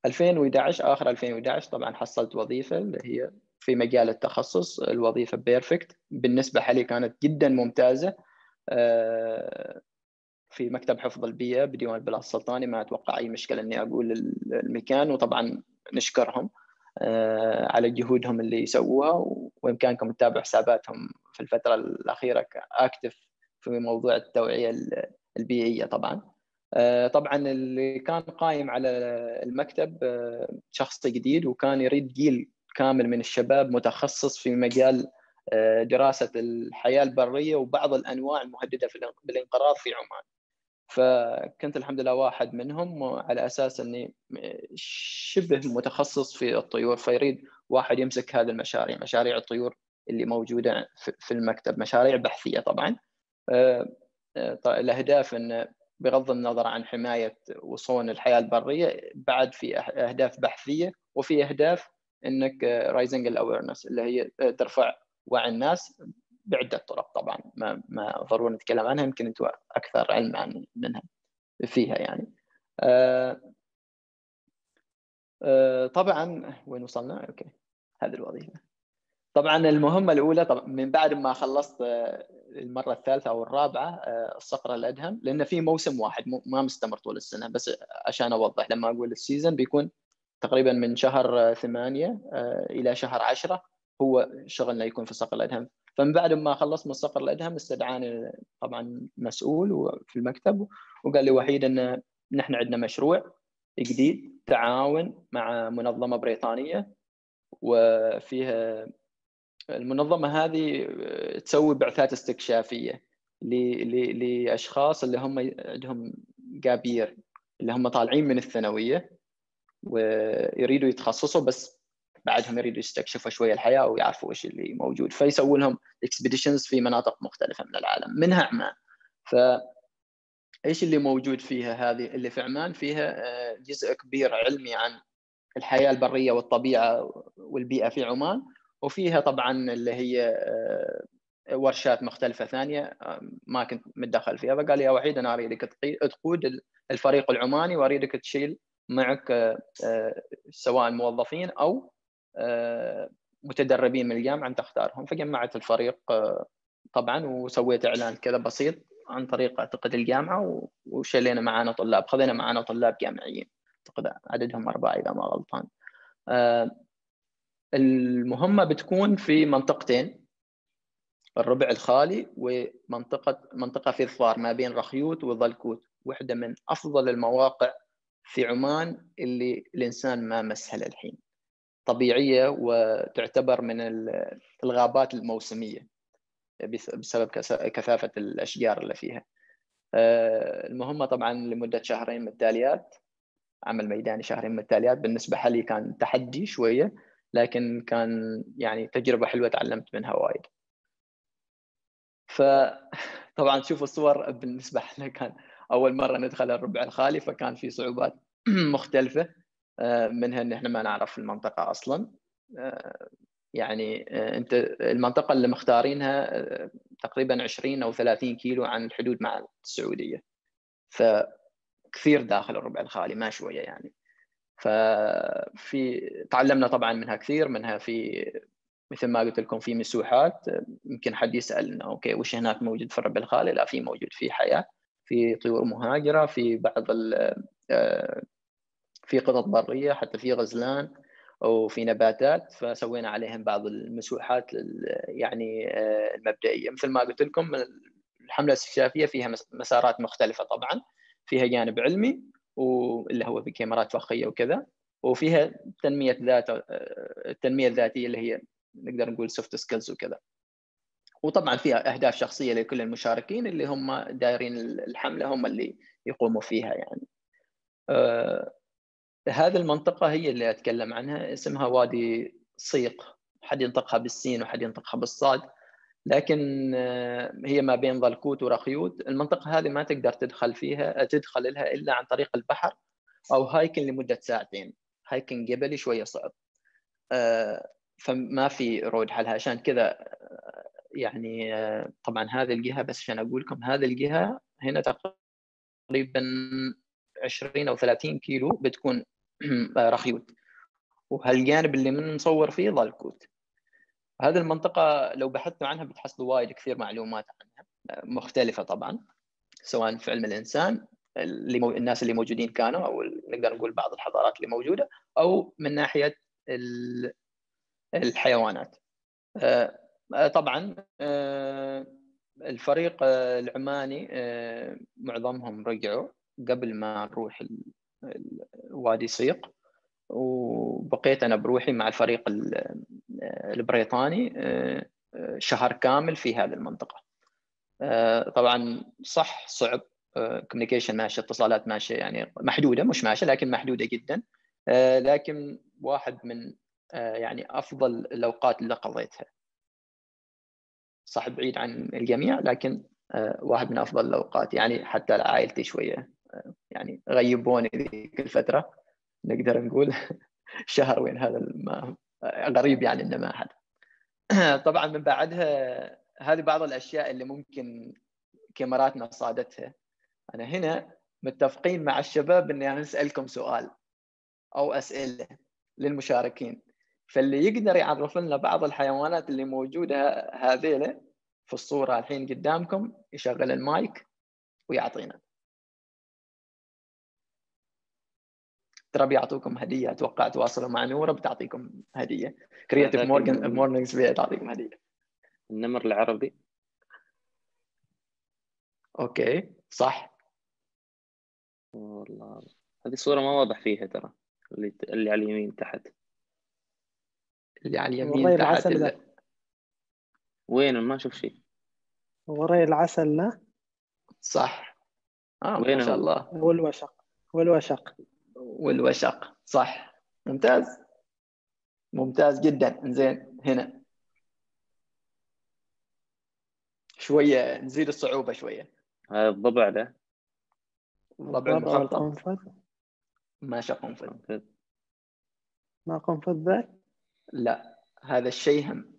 2011 آه، آخر 2011 طبعا حصلت وظيفة اللي هي في مجال التخصص الوظيفة بيرفكت. بالنسبة لي كانت جدا ممتازة آه، في مكتب حفظ البيئة بديوان البلاط السلطاني ما أتوقع أي مشكلة إني أقول المكان وطبعا نشكرهم. على جهودهم اللي يسووها وإمكانكم تتابعوا حساباتهم في الفترة الأخيرة اكتف في موضوع التوعية البيئية طبعا. آه، طبعا اللي كان قايم على المكتب آه، شخص جديد وكان يريد جيل كامل من الشباب متخصص في مجال دراسة الحياة البرية وبعض الأنواع المهددة بالانقراض في عمان. فكنت الحمد لله واحد منهم على أساس إني شبه متخصص في الطيور فيريد واحد يمسك هذه المشاريع مشاريع الطيور اللي موجودة في المكتب مشاريع بحثية طبعا. الأهداف إن بغض النظر عن حماية وصون الحياة البرية بعد في أهداف بحثية وفي أهداف إنك raising ال awareness اللي هي ترفع وعي الناس بعدة طرق طبعا ما ما ضروري نتكلم عنها يمكن أنتم أكثر علما منها فيها يعني آه آه طبعا وين وصلنا؟ أوكي هذه الوظيفة طبعا المهمة الأولى طبعا من بعد ما خلصت آه، المرة الثالثة أو الرابعة الصقر الأدهم لأن في موسم واحد ما مستمر طول السنة بس عشان أوضح لما أقول ال season بيكون تقريبا من شهر ثمانية إلى شهر عشرة هو شغلنا يكون في الصقر الأدهم. فمن بعد ما خلصت من الصقر الأدهم استدعاني طبعا مسؤول في المكتب وقال لي وحيد إن نحن عندنا مشروع جديد تعاون مع منظمة بريطانية وفيها المنظمة هذه تسوي بعثات استكشافية لأشخاص اللي هم عندهم جابير اللي هم طالعين من الثانوية ويريدوا يتخصصوا بس بعدهم يريدوا يستكشفوا شوية الحياة ويعرفوا إيش اللي موجود فيسووا لهم اكسبيديشنز في مناطق مختلفة من العالم منها عمان. ف إيش اللي موجود فيها هذه؟ اللي في عمان فيها آه، جزء كبير علمي عن الحياة البرية والطبيعة والبيئة في عمان وفيها طبعا اللي هي آه، ورشات مختلفة ثانية آه، ما كنت متدخل فيها فقال لي يا وحيد أنا أريدك تقود الفريق العماني وأريدك تشيل معك سواء موظفين أو آه، متدربين من الجامعة أنت تختارهم فجمعت الفريق آه، طبعا وسويت إعلان كذا بسيط عن طريق أعتقد الجامعة وشلينا معنا طلاب خذينا معنا طلاب جامعيين. أعتقد عددهم أربعة إذا ما غلطان. آه، المهمة بتكون في منطقتين الربع الخالي ومنطقة منطقة في الظفار ما بين رخيوت وظلكوت واحدة من أفضل المواقع في عمان اللي الإنسان ما مسها للحين. طبيعية وتعتبر من الغابات الموسمية بسبب كثافة الأشجار اللي فيها. آه، المهمة طبعا لمدة شهرين متاليات عمل ميداني شهرين متاليات بالنسبة لي كان تحدي شوية لكن كان يعني تجربة حلوة تعلمت منها وايد. فطبعا تشوف الصور بالنسبة لنا كان أول مرة ندخل الربع الخالي فكان في صعوبات مختلفة منها إن إحنا ما نعرف المنطقة أصلا. آه، يعني آه، أنت المنطقة اللي مختارينها تقريبا 20 أو 30 كيلو عن الحدود مع السعودية. فكثير داخل الربع الخالي ما شوية يعني. ففي تعلمنا طبعا منها كثير منها في مثل ما قلت لكم في مسوحات. يمكن حد يسأل أوكي وش هناك موجود في الربع الخالي؟ لا في موجود في حياة في طيور مهاجرة في بعض في قطط برية حتى في غزلان وفي نباتات فسوينا عليهم بعض المسوحات يعني آه، المبدئية. مثل ما قلت لكم الحملة الاستكشافية فيها مسارات مختلفة طبعا. فيها جانب علمي واللي هو بكاميرات فخية وكذا وفيها تنمية ذات آه، التنمية الذاتية اللي هي نقدر نقول soft skills وكذا. وطبعا فيها أهداف شخصية لكل المشاركين اللي هم دايرين الحملة هم اللي يقوموا فيها يعني. آه، هذه المنطقة هي اللي أتكلم عنها اسمها وادي صيق. حد ينطقها بالسين وحد ينطقها بالصاد. لكن آه، هي ما بين ظلكوت ورخيوت. المنطقة هذه ما تقدر تدخل فيها تدخل لها إلا عن طريق البحر أو هايكن لمدة ساعتين. هايكن جبلي شوية صعب. آه، فما في رود حلها عشان كذا آه، يعني طبعا هذه الجهة بس عشان أقول لكم هذه الجهة هنا تقريبا 20 أو 30 كيلو بتكون رخيوت وهالجانب اللي من نصور فيه ظلكوت هذه المنطقة لو بحثتوا عنها بتحصلوا وايد كثير معلومات عنها. مختلفة طبعا. سواء في علم الإنسان اللي مو... الناس اللي موجودين كانوا أو نقدر نقول بعض الحضارات اللي موجودة أو من ناحية ال... الحيوانات. آه، طبعا آه، الفريق العماني آه، معظمهم رجعوا قبل ما نروح وادي صيق وبقيت أنا بروحي مع الفريق البريطاني آه، شهر كامل في هذه المنطقة. آه، طبعا صح صعب كوميونيكيشن ماشيه اتصالات ماشيه يعني محدودة مش ماشيه لكن محدودة جدا. لكن واحد من يعني أفضل الأوقات اللي قضيتها. صح بعيد عن الجميع لكن واحد من أفضل الأوقات يعني حتى لعائلتي شوية. يعني غيبوني ذيك الفترة نقدر نقول شهر وين هذا ما غريب يعني إنه ما حد طبعا من بعدها هذه بعض الأشياء اللي ممكن كاميراتنا صادتها. أنا هنا متفقين مع الشباب إني أنا أسألكم سؤال أو أسئلة للمشاركين. فاللي يقدر يعرف لنا بعض الحيوانات اللي موجودة هذيلة في الصورة الحين قدامكم يشغل المايك ويعطينا. ترى بيعطوكم هدية أتوقع تواصلوا مع نورة بتعطيكم هدية. Creative مورجن Mornings بتعطيكم هدية. النمر العربي. أوكي صح. والله. هذه الصورة ما واضح فيها ترى اللي اللي على اليمين تحت. اللي على اليمين تحت اللي... وين؟ ما أشوف شيء. وراي العسل لا صح. آه ما شاء الله. والوشق. والوشق. والوشق صح. ممتاز. ممتاز جدا. زين هنا. شوية نزيد الصعوبة شوية. هذا الضبع ده. ضبع المخطط ماشي قنفذ. ما قنفذ ذاك؟ لا. هذا الشيهم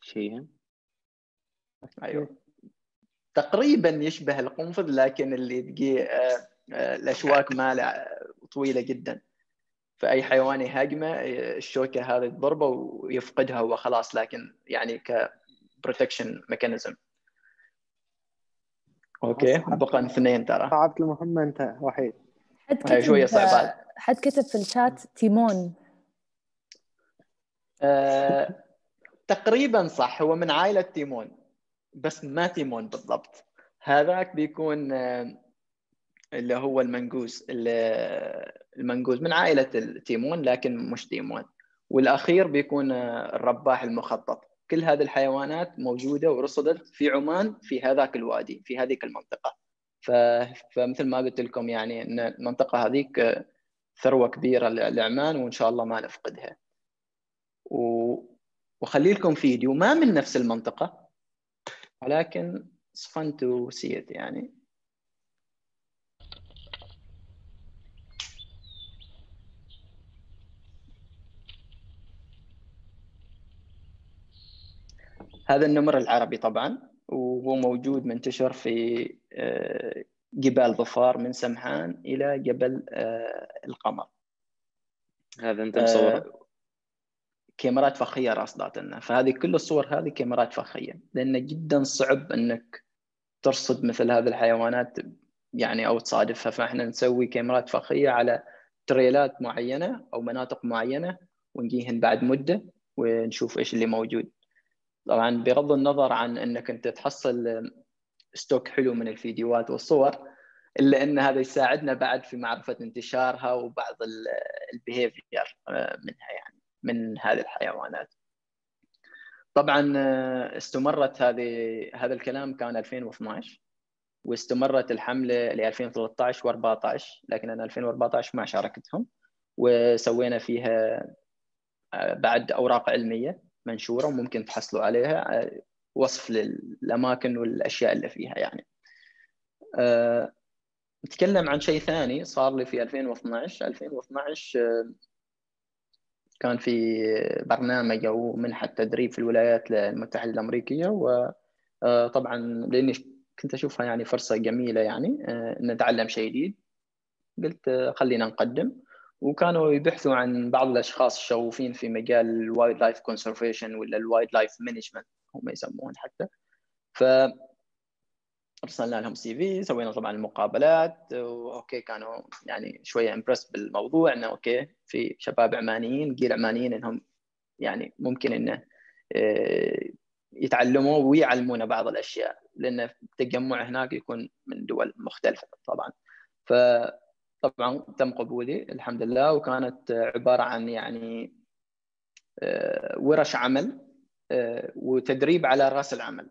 شيهم أيوه. تقريبا يشبه القنفذ لكن اللي تجي آه، الأشواك ماله طويلة جدا. فأي حيوان يهاجمه الشوكة هذه تضربه ويفقدها وخلاص لكن يعني ك protection mechanism أوكي بقى اثنين ترى. صعبت المهمه أنت وحيد. حد كتب شوية صعبات حد كتب في الشات تيمون؟ آه، تقريبا صح هو من عائلة تيمون بس ما تيمون بالضبط. هذاك بيكون آه، اللي هو المنقوز المنقوز من عائلة التيمون لكن مش تيمون. والأخير بيكون آه، الرباح المخطط. كل هذه الحيوانات موجودة ورصدت في عمان في هذاك الوادي في هذيك المنطقة. فمثل ما قلت لكم يعني إن المنطقة هذيك ثروة كبيرة لعمان وإن شاء الله ما نفقدها. و... وخلي لكم فيديو ما من نفس المنطقة ولكن see it يعني. هذا النمر العربي طبعا وهو موجود منتشر في آه، جبال ظفار من سمحان إلى جبل آه، القمر. هذا أنت مصوره؟ آه، كاميرات فخية راصدات لنا. فهذه كل الصور هذه كاميرات فخية لأنه جدا صعب إنك ترصد مثل هذه الحيوانات يعني أو تصادفها. فإحنا نسوي كاميرات فخية على تريلات معينة أو مناطق معينة ونجيهن بعد مدة ونشوف إيش اللي موجود. طبعا بغض النظر عن إنك أنت تحصل ستوك حلو من الفيديوهات والصور إلا إن هذا يساعدنا بعد في معرفة انتشارها وبعض البيهيفير آه، منها يعني من هذه الحيوانات. طبعا آه، استمرت هذه هذا الكلام كان 2012 واستمرت الحملة ل 2013 و14 لكن أنا 2014 ما شاركتهم وسوينا فيها آه، بعد أوراق علمية منشورة وممكن تحصلوا عليها آه، وصف للأماكن والأشياء اللي فيها يعني. أه نتكلم عن شيء ثاني صار لي في 2012 2012 آه، كان في برنامج أو منحة تدريب في الولايات المتحدة الأمريكية وطبعا آه، لأني كنت أشوفها يعني فرصة جميلة يعني نتعلم شيء جديد. قلت خلينا نقدم. وكانوا يبحثوا عن بعض الأشخاص الشغوفين في مجال ال wildlife conservation ولا ال wildlife management هم يسمون حتى. ف أرسلنا لهم CV سوينا طبعا المقابلات وأوكي كانوا يعني شوية impressed بالموضوع إنه أوكي في شباب عمانيين جيل عمانيين إنهم يعني ممكن إنه آه، يتعلموا ويعلمونا بعض الأشياء لأن التجمع هناك يكون من دول مختلفة طبعا. ف طبعا تم قبولي الحمد لله. وكانت عبارة عن يعني آه، ورش عمل آه، وتدريب على رأس العمل.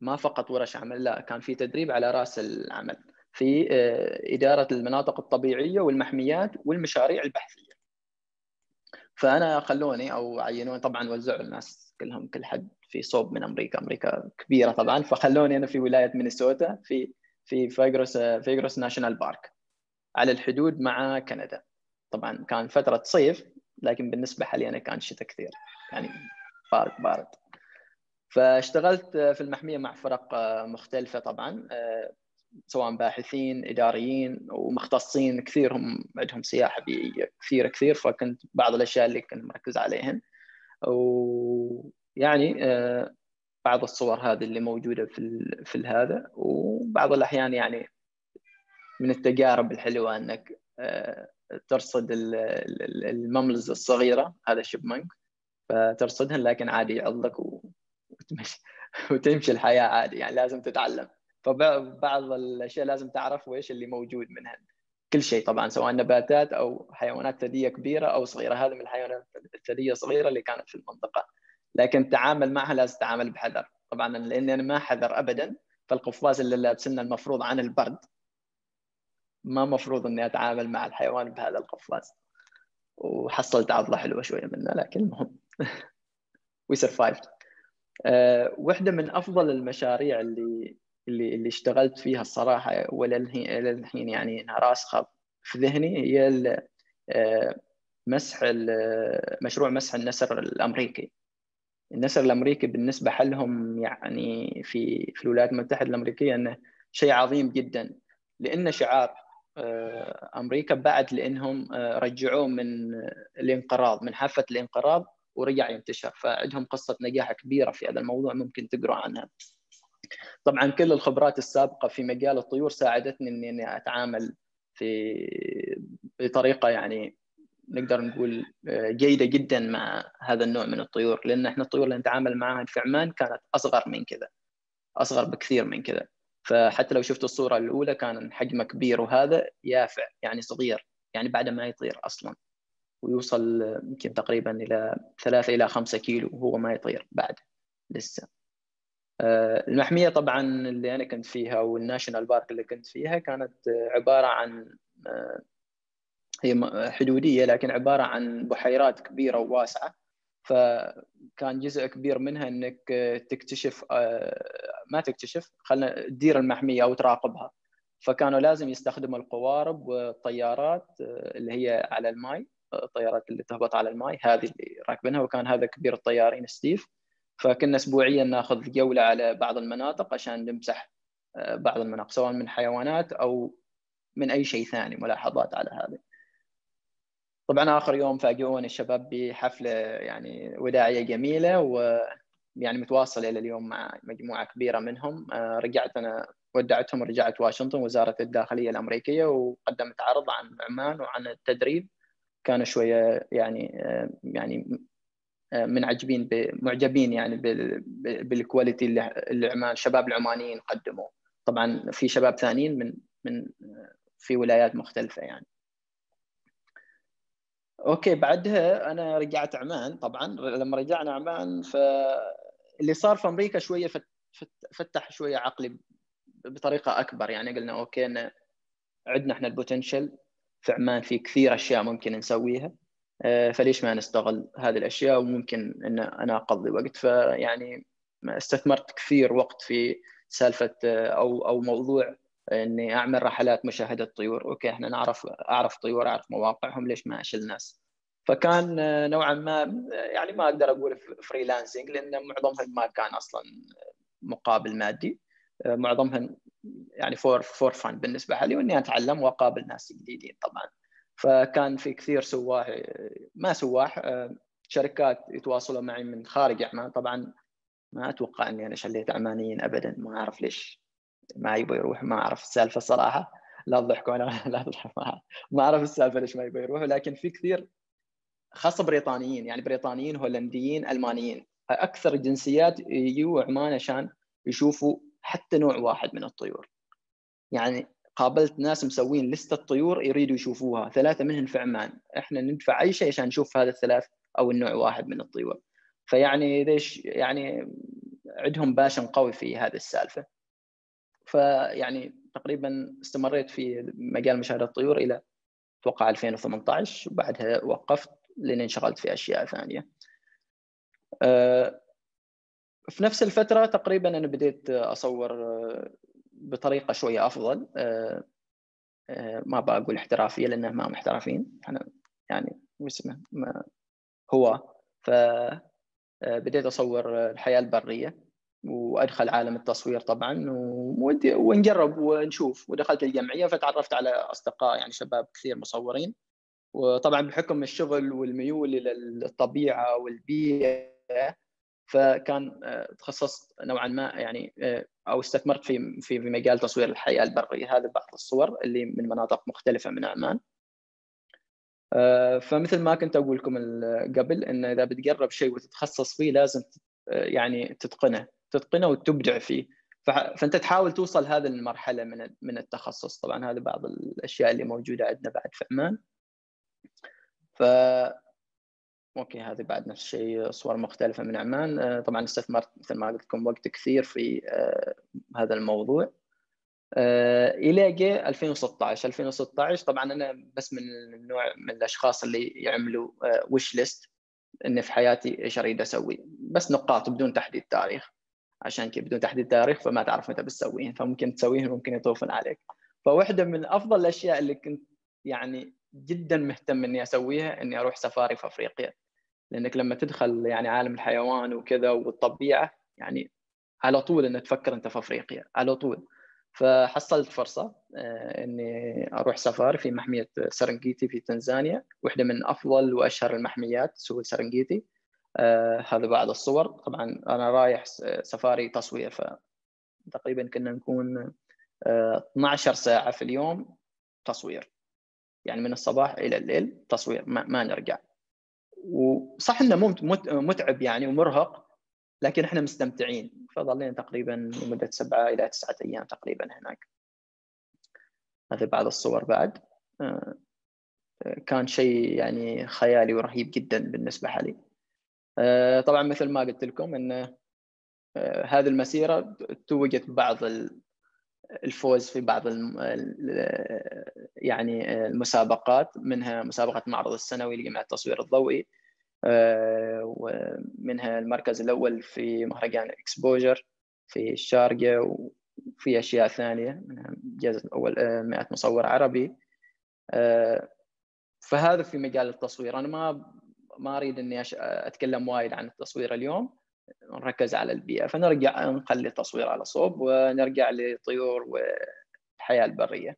ما فقط ورش عمل لا كان في تدريب على رأس العمل في آه، إدارة المناطق الطبيعية والمحميات والمشاريع البحثية. فأنا خلوني أو عينوني طبعا وزعوا الناس كلهم كل حد في صوب من أمريكا. أمريكا كبيرة طبعا. فخلوني أنا في ولاية مينيسوتا في في Voyageurs Voyageurs National Park. على الحدود مع كندا. طبعا كان فترة صيف لكن بالنسبة حاليا كان شتاء كثير يعني بارد بارد. فاشتغلت في المحمية مع فرق مختلفة طبعا سواء باحثين إداريين ومختصين كثير هم عندهم سياحة بيئيه كثيره كثير فكنت بعض الأشياء اللي كنت مركز عليهن. ويعني بعض الصور هذه اللي موجودة في في هذا وبعض الأحيان يعني من التجارب الحلوة أنك ترصد المملز الصغيرة هذا الشبمنك فترصدهن لكن عادي يعضك وتمشي وتمشي الحياة عادي يعني لازم تتعلم. فبعض الأشياء لازم تعرف وإيش اللي موجود منها. كل شيء طبعا سواء نباتات أو حيوانات ثديه كبيرة أو صغيرة. هذه من الحيوانات الثديه الصغيرة اللي كانت في المنطقة. لكن التعامل معها لازم تتعامل بحذر. طبعا لأني أنا ما حذر ابدا فالقفاز اللي لابسنا المفروض عن البرد ما مفروض إني أتعامل مع الحيوان بهذا القفاز. وحصلت عضلة حلوة شوية منه لكن المهم. وي سرفايفد واحدة من أفضل المشاريع اللي اللي اللي اشتغلت فيها الصراحة وللحين يعني إنها راسخة في ذهني هي أه مسح مشروع مسح النسر الأمريكي. النسر الأمريكي بالنسبة حلهم يعني في في الولايات المتحدة الأمريكية إنه شيء عظيم جدا لأنه شعار. أمريكا بعد لأنهم رجعوه من الانقراض من حافة الانقراض ورجع ينتشر. فعندهم قصة نجاح كبيرة في هذا الموضوع ممكن تقروا عنها. طبعا كل الخبرات السابقة في مجال الطيور ساعدتني إني اني أتعامل في بطريقة يعني نقدر نقول جيدة جدا مع هذا النوع من الطيور. لأن إحنا الطيور اللي نتعامل معها في عمان كانت أصغر من كذا أصغر بكثير من كذا. فحتى لو شفت الصورة الأولى كان حجمه كبير وهذا يافع يعني صغير يعني بعد ما يطير أصلا. ويوصل يمكن تقريبا إلى ثلاثة إلى خمسة كيلو وهو ما يطير بعد لسه. المحمية طبعا اللي أنا كنت فيها والناشونال بارك اللي كنت فيها كانت عبارة عن هي حدودية لكن عبارة عن بحيرات كبيرة وواسعة. فكان جزء كبير منها إنك تكتشف ما تكتشف خلينا تدير المحمية أو تراقبها. فكانوا لازم يستخدموا القوارب والطيارات اللي هي على الماي الطيارات اللي تهبط على الماي هذه اللي راكبينها وكان هذا كبير الطيارين ستيف. فكنا اسبوعيا نأخذ جولة على بعض المناطق عشان نمسح بعض المناطق سواء من حيوانات أو من أي شيء ثاني ملاحظات على هذه. طبعا آخر يوم فاجئوني الشباب بحفلة يعني وداعية جميلة ويعني متواصل إلى اليوم مع مجموعة كبيرة منهم. رجعت أنا ودعتهم ورجعت واشنطن وزارة الداخلية الأمريكية وقدمت عرض عن عمان وعن التدريب. كانوا شوية يعني يعني منعجبين معجبين يعني بالكواليتي اللي عمان الشباب العمانيين قدموه. طبعا في شباب ثانيين من من في ولايات مختلفة يعني. okay بعدها أنا رجعت عمان. طبعا لما رجعنا عمان فاللي صار في أمريكا شوية فتح شوية عقلي بطريقة أكبر. يعني قلنا okay أنا عندنا إحنا ال potential. في عمان في كثير أشياء ممكن نسويها. فليش ما نستغل هذه الأشياء؟ وممكن إن أنا أقضي وقت. فيعني استثمرت كثير وقت في سالفة أو أو موضوع إني أعمل رحلات مشاهدة طيور okay إحنا نعرف أعرف طيور أعرف مواقعهم ليش ما اشيل ناس؟ فكان نوعا ما يعني ما أقدر أقول freelancing لأن معظمهم ما كان أصلا مقابل مادي. معظمهم يعني for for fun بالنسبة لي وإني أتعلم وأقابل ناس جديدين طبعا. فكان في كثير سواح ما سواح شركات يتواصلوا معي من خارج عمان. طبعا ما أتوقع إني أنا شليت عمانيين ابدا ما أعرف ليش. ما يبغى يروح ما أعرف السالفة صراحة. لا تضحكوا أنا لا تضحكوا ما أعرف السالفة ليش ما يبغى يروحوا لكن في كثير خاصة بريطانيين يعني بريطانيين هولنديين ألمانيين أكثر الجنسيات يجوا عمان عشان يشوفوا حتى نوع واحد من الطيور. يعني قابلت ناس مسوين لستة طيور يريدوا يشوفوها ثلاثة منهم في عمان. إحنا ندفع أي شيء عشان نشوف هذا الثلاث أو النوع واحد من الطيور. فيعني ليش يعني عندهم باشن قوي في هذه السالفة. فيعني تقريبا استمريت في مجال مشاهدة الطيور إلى أتوقع 2018 وبعدها وقفت لين انشغلت في أشياء ثانية. آه، في نفس الفترة تقريبا أنا بديت أصور آه، بطريقة شوية أفضل. آه، ما بقول احترافية لأنه ما محترفين إحنا يعني اسمه؟ هو. ف بديت أصور الحياة البرية. وأدخل عالم التصوير طبعا ونجرب ونشوف. ودخلت الجمعية فتعرفت على أصدقاء يعني شباب كثير مصورين. وطبعا بحكم الشغل والميول إلى الطبيعة والبيئة فكان آه، تخصصت نوعا ما يعني آه، أو استثمرت في في مجال تصوير الحياة البرية. هذا بعض الصور اللي من مناطق مختلفة من عمان. آه، فمثل ما كنت أقول لكم قبل إن إذا بتقرب شيء وتتخصص فيه لازم يعني تتقنه. تتقنه وتبدع فيه. فأنت تحاول توصل هذه المرحلة من من التخصص. طبعا هذه بعض الأشياء اللي موجودة عندنا بعد في عمان. ف أوكي هذه بعد نفس الشيء صور مختلفة من عمان. آه، طبعا استثمرت مثل ما قلت لكم وقت كثير في آه، هذا الموضوع. آه، إلى جي 2016 2016 طبعا أنا بس من النوع من الأشخاص اللي يعملوا وش ليست إني في حياتي إيش أريد أسوي. بس نقاط بدون تحديد تاريخ. عشان كذا بدون تحديد تاريخ فما تعرف متى بتسويهن فممكن تسويهن ممكن يطوفن عليك. فواحده من أفضل الأشياء اللي كنت يعني جدا مهتم إني أسويها إني أروح سفاري في أفريقيا. لأنك لما تدخل يعني عالم الحيوان وكذا والطبيعة يعني على طول إنك تفكر أنت في أفريقيا على طول. فحصلت فرصة آه، إني أروح سفاري في محمية سرنجيتي في تنزانيا واحدة من أفضل وأشهر المحميات سوق سرنجيتي. هذا بعض الصور. طبعا أنا رايح سفاري تصوير فتقريبا كنا نكون 12 آه، ساعة في اليوم تصوير. يعني من الصباح إلى الليل تصوير ما, ما نرجع. وصح إنه متعب يعني ومرهق لكن إحنا مستمتعين. فظلينا تقريبا لمدة سبعة إلى تسعة أيام تقريبا هناك. هذه بعض الصور بعد. آه، كان شيء يعني خيالي ورهيب جدا بالنسبة لي آه، طبعا مثل ما قلت لكم إن آه، هذه المسيرة توجت بعض الفوز في بعض يعني المسابقات منها مسابقة معرض السنوي لجماعه التصوير الضوئي آه، ومنها المركز الأول في مهرجان إكسبوجر في الشارقة وفي أشياء ثانية منها الجائزه الأول 100 آه، مصور عربي آه، فهذا في مجال التصوير. أنا ما ما أريد إني أتكلم وايد عن التصوير اليوم نركز على البيئة. فنرجع نخلي التصوير على صوب ونرجع للطيور والحياة البرية.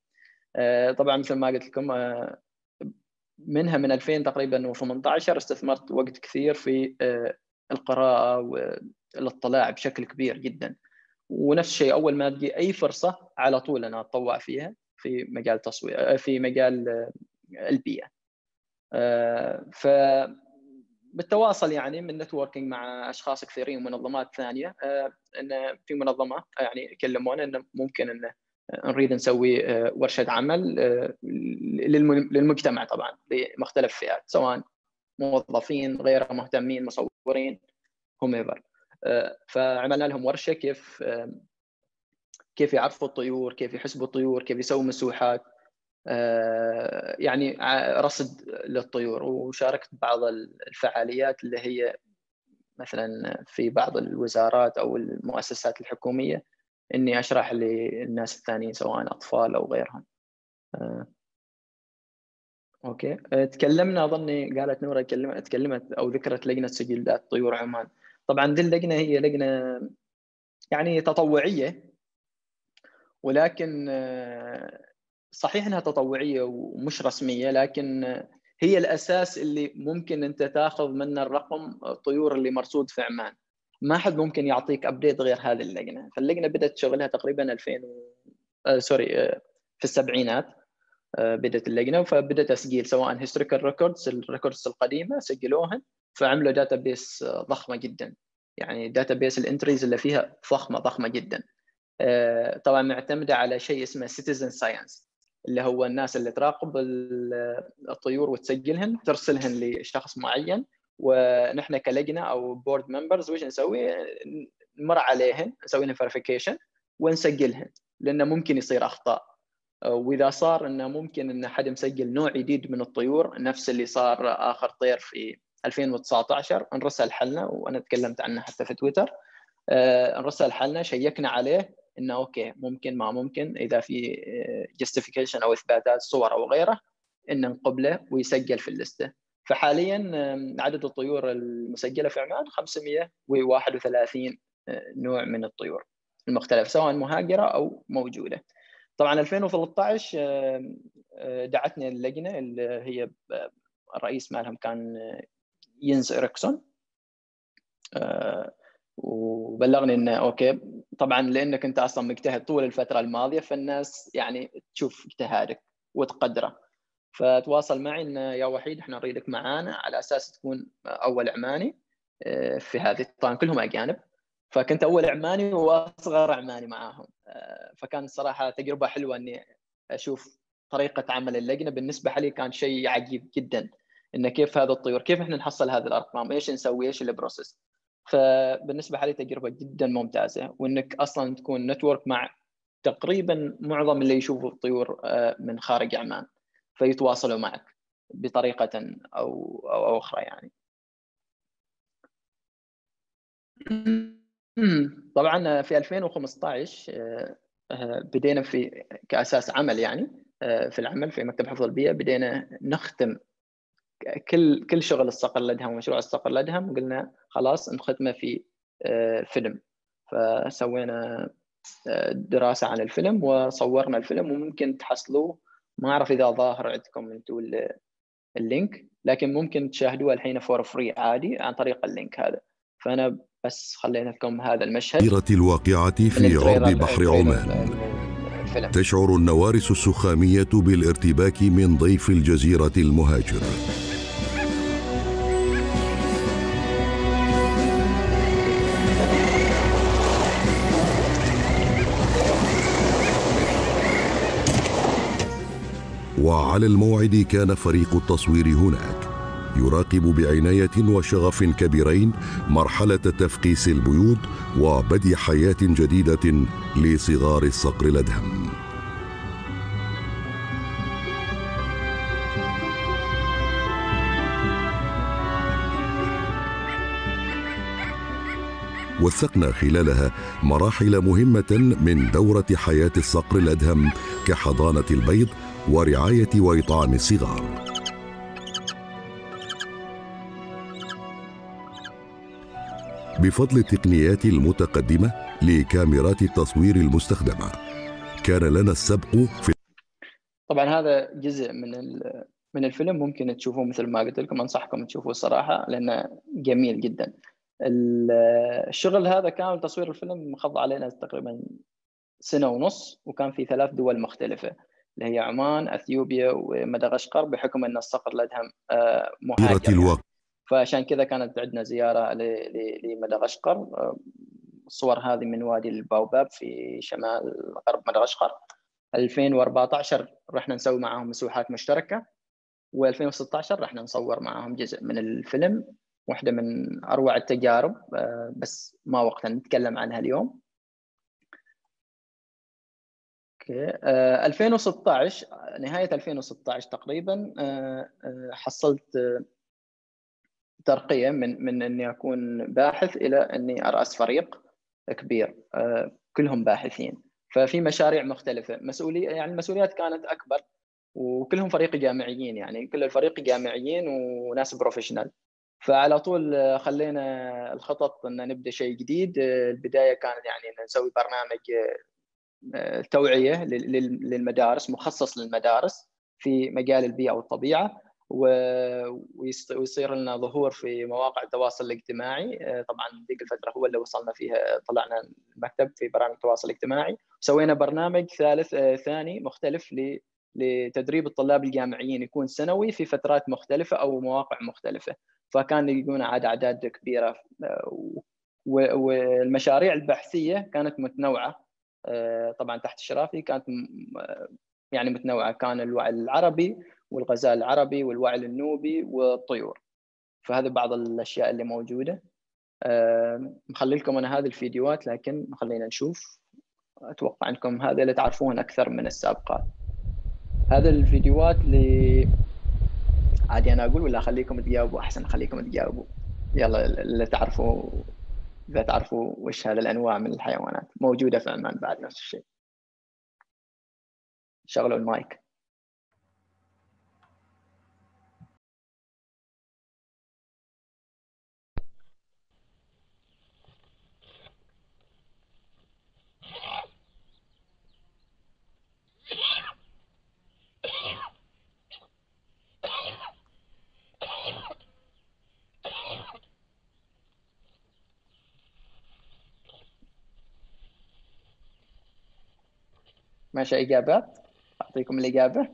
طبعا مثل ما قلت لكم منها من 2000 تقريبا و18 استثمرت وقت كثير في آه، القراءة والاطلاع بشكل كبير جدا. ونفس الشيء أول ما تجي أي فرصة على طول أنا أتطوع فيها في مجال تصوير آه، في مجال آه، البيئة. ف بالتواصل يعني من نتوركينج مع أشخاص كثيرين ومنظمات ثانية إن في منظمة يعني كلمونا انه ممكن انه نريد نسوي آه، ورشة عمل آه، للمجتمع طبعا بمختلف فئات سواء موظفين غير مهتمين مصورين هم آه، فعملنا لهم ورشة كيف كيف يعرفوا الطيور كيف يحسبوا الطيور كيف يسووا مسوحات. يعني رصد للطيور. وشاركت بعض الفعاليات اللي هي مثلا في بعض الوزارات أو المؤسسات الحكومية إني أشرح للناس الثانيين سواء أطفال أو غيرهم. آه. أوكي. آه، تكلمنا اظني قالت نورة تكلمت أو ذكرت لجنة سجلات طيور عمان. طبعا دي اللجنة هي لجنة يعني تطوعية ولكن آه، صحيح إنها تطوعية ومش رسمية لكن هي الأساس اللي ممكن أنت تاخذ منه الرقم الطيور اللي مرصود في عمان. ما حد ممكن يعطيك update غير هذه اللجنة. فاللجنة بدأت شغلها تقريبا 2000 و... آه sorry آه في السبعينات آه بدأت اللجنة فبدا تسجيل سواء historical records ال records القديمة سجلوهن فعملوا database ضخمة جدا. يعني database ال entries اللي فيها ضخمه ضخمة جدا. آه، طبعا معتمدة على شيء اسمه citizen science اللي هو الناس اللي تراقب الطيور وتسجلهن ترسلهن لشخص معين ونحن كلجنة أو board members وش نسوي؟ نمر عليهن نسوي لهم verification ونسجلهن لأنه ممكن يصير أخطاء وإذا صار إنه ممكن إن حد مسجل نوع جديد من الطيور نفس اللي صار آخر طير في 2019 نرسل حلنا وأنا تكلمت عنه حتى في تويتر آه، نرسل حلنا شيكنا عليه إنه okay ممكن ما ممكن إذا في justification أو إثباتات صور أو غيره إن نقبله ويسجل في اللسته فحاليا عدد الطيور المسجلة في عمان 531 آه، نوع من الطيور المختلفة سواء مهاجرة أو موجودة. طبعا 2013 آه، دعتني اللجنة اللي هي الرئيس مالهم كان ينز إريكسون. وبلغني إنه أوكي. طبعا لأنك أنت أصلا مجتهد طول الفترة الماضية فالناس يعني تشوف اجتهادك وتقدره. فتواصل معي إنه يا وحيد إحنا نريدك معانا على أساس تكون أول عماني آه، في هذه طبعا كلهم أجانب. فكنت أول عماني وأصغر عماني معاهم. آه، فكان صراحة تجربة حلوة إني أشوف طريقة عمل اللجنة. بالنسبة لي كان شيء عجيب جدا. إنه كيف هذا الطيور كيف إحنا نحصل هذه الأرقام؟ إيش نسوي؟ إيش ال process؟ فبالنسبة لي تجربة جدا ممتازة وإنك أصلا تكون network مع تقريبا معظم اللي يشوفوا الطيور آه، من خارج عمان فيتواصلوا معك بطريقة أو أو أخرى يعني. طبعا في 2015 آه، آه، بدينا في كأساس عمل يعني في العمل في مكتب حفظ البيئه بدينا نختم كل كل شغل الصقر الأدهم ومشروع الصقر الأدهم قلنا خلاص نختمه في آه، فيلم. فسوينا آه، دراسة عن الفيلم وصورنا الفيلم وممكن تحصلوه. ما أعرف إذا ظاهر عندكم أنتم ال link لكن ممكن تشاهدوه الحين for free عادي عن طريق ال link هذا. فأنا بس خليت لكم هذا المشهد. الواقعة في عرض بحر عمان. تشعر النوارس السخامية بالارتباك من ضيف الجزيرة المهاجر وعلى الموعد كان فريق التصوير هناك. يراقب بعناية وشغف كبيرين مرحلة تفقيس البيوض وبدء حياة جديدة لصغار الصقر الادهم وثقنا خلالها مراحل مهمة من دورة حياة الصقر الادهم كحضانة البيض ورعاية وإطعام الصغار. بفضل التقنيات المتقدمة لكاميرات التصوير المستخدمة كان لنا السبق في طبعا هذا جزء من من الفيلم ممكن تشوفوه مثل ما قلت لكم أنصحكم تشوفوه الصراحه لأنه جميل جدا. الشغل هذا كان تصوير الفيلم مخض علينا تقريبا سنة ونص وكان في ثلاث دول مختلفة. اللي هي عمان أثيوبيا ومدغشقر بحكم إن الصقر الأدهم آه، مهاجر يعني. فعشان كذا كانت عندنا زيارة لمدغشقر. آه، الصور هذه من وادي الباوباب في شمال غرب مدغشقر. 2014 رحنا نسوي معاهم مسوحات مشتركة و2016 رحنا نصور معاهم جزء من الفيلم واحدة من أروع التجارب آه، بس ما وقت نتكلم عنها اليوم. okay. 2016 نهاية 2016 تقريبا آه، آه، حصلت ترقية من من إني أكون باحث إلى إني أرأس فريق كبير كلهم باحثين. ففي مشاريع مختلفة. مسؤوليه يعني المسؤوليات كانت أكبر وكلهم فريق جامعيين يعني كل الفريق جامعيين وناس professional فعلى طول خلينا الخطط إن نبدأ شيء جديد. البداية كانت يعني نسوي برنامج آه، توعية للمدارس مخصص للمدارس في مجال البيئة والطبيعة ويصير لنا ظهور في مواقع التواصل الاجتماعي. طبعا ذيك الفترة هو اللي وصلنا فيها طلعنا المكتب في برامج التواصل الاجتماعي. سوينا برنامج ثالث ثاني مختلف لتدريب الطلاب الجامعيين يكون سنوي في فترات مختلفة أو مواقع مختلفة. فكان يجون عاد أعداد كبيرة والمشاريع البحثية كانت متنوعة. طبعا تحت اشرافي كانت يعني متنوعة. كان الوعي العربي والغزال العربي والوعي النوبي والطيور. فهذه بعض الأشياء اللي موجودة. آه، مخلي لكم أنا هذه الفيديوهات لكن خلينا نشوف. أتوقع أنكم هذا اللي تعرفون أكثر من السابقات. هذا الفيديوهات اللي عادي أنا أقول ولا أخليكم تجاوبوا؟ أحسن أخليكم تجاوبوا. يلا اللي تعرفوا إذا تعرفوا وش هذه الأنواع من الحيوانات موجودة في عمان بعد نفس الشيء. شغلوا المايك. ماشي اجابات أعطيكم الإجابة.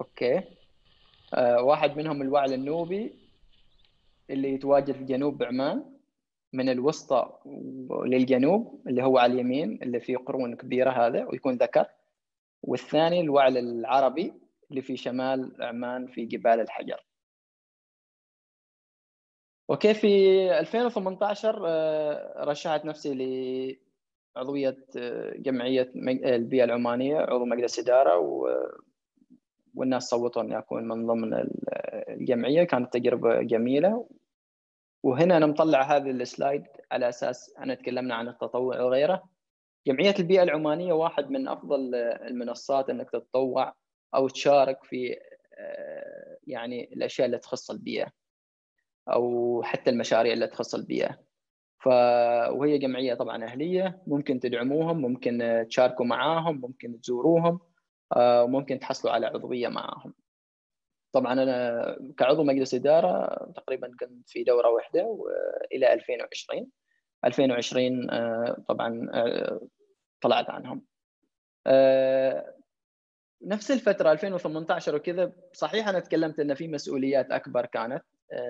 okay. آه واحد منهم الوعل النوبي اللي يتواجد في جنوب عمان من الوسطى للجنوب اللي هو على اليمين اللي فيه قرون كبيرة هذا ويكون ذكر. والثاني الوعل العربي اللي في شمال عمان في جبال الحجر. okay في 2018 آه، رشحت نفسي عضوية آه، جمعية آه، البيئة العمانية عضو مجلس إدارة و... والناس صوتوا اني اكون من ضمن الجمعية. كانت تجربة جميلة. وهنا أنا مطلع هذه السلايد على أساس أنا تكلمنا عن التطوع وغيره. جمعية البيئة العمانية واحد من أفضل المنصات إنك تتطوع أو تشارك في آه، يعني الأشياء اللي تخص البيئة أو حتى المشاريع اللي تخص البيئة. ف وهي جمعية طبعا أهلية ممكن تدعموهم ممكن تشاركوا معاهم ممكن تزوروهم آه، وممكن تحصلوا على عضوية معاهم. طبعا أنا كعضو مجلس إدارة تقريبا كنت في دورة واحدة إلى 2020 2020 آه، طبعا آه، طلعت عنهم. نفس الفترة 2018 وكذا صحيح أنا تكلمت إن في مسؤوليات أكبر كانت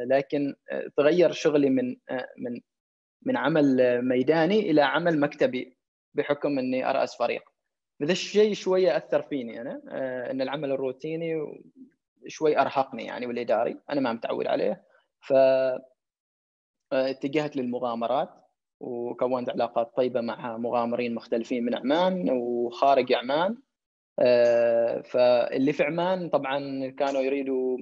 لكن تغير شغلي من من من عمل ميداني إلى عمل مكتبي بحكم إني أرأس فريق. فذا الشيء شوية أثر فيني أنا آه، إن العمل الروتيني شوي أرهقني يعني والإداري أنا ما متعود عليه. ف آه، اتجهت للمغامرات وكونت علاقات طيبة مع مغامرين مختلفين من عمان وخارج عمان. آه، فاللي في عمان طبعا كانوا يريدوا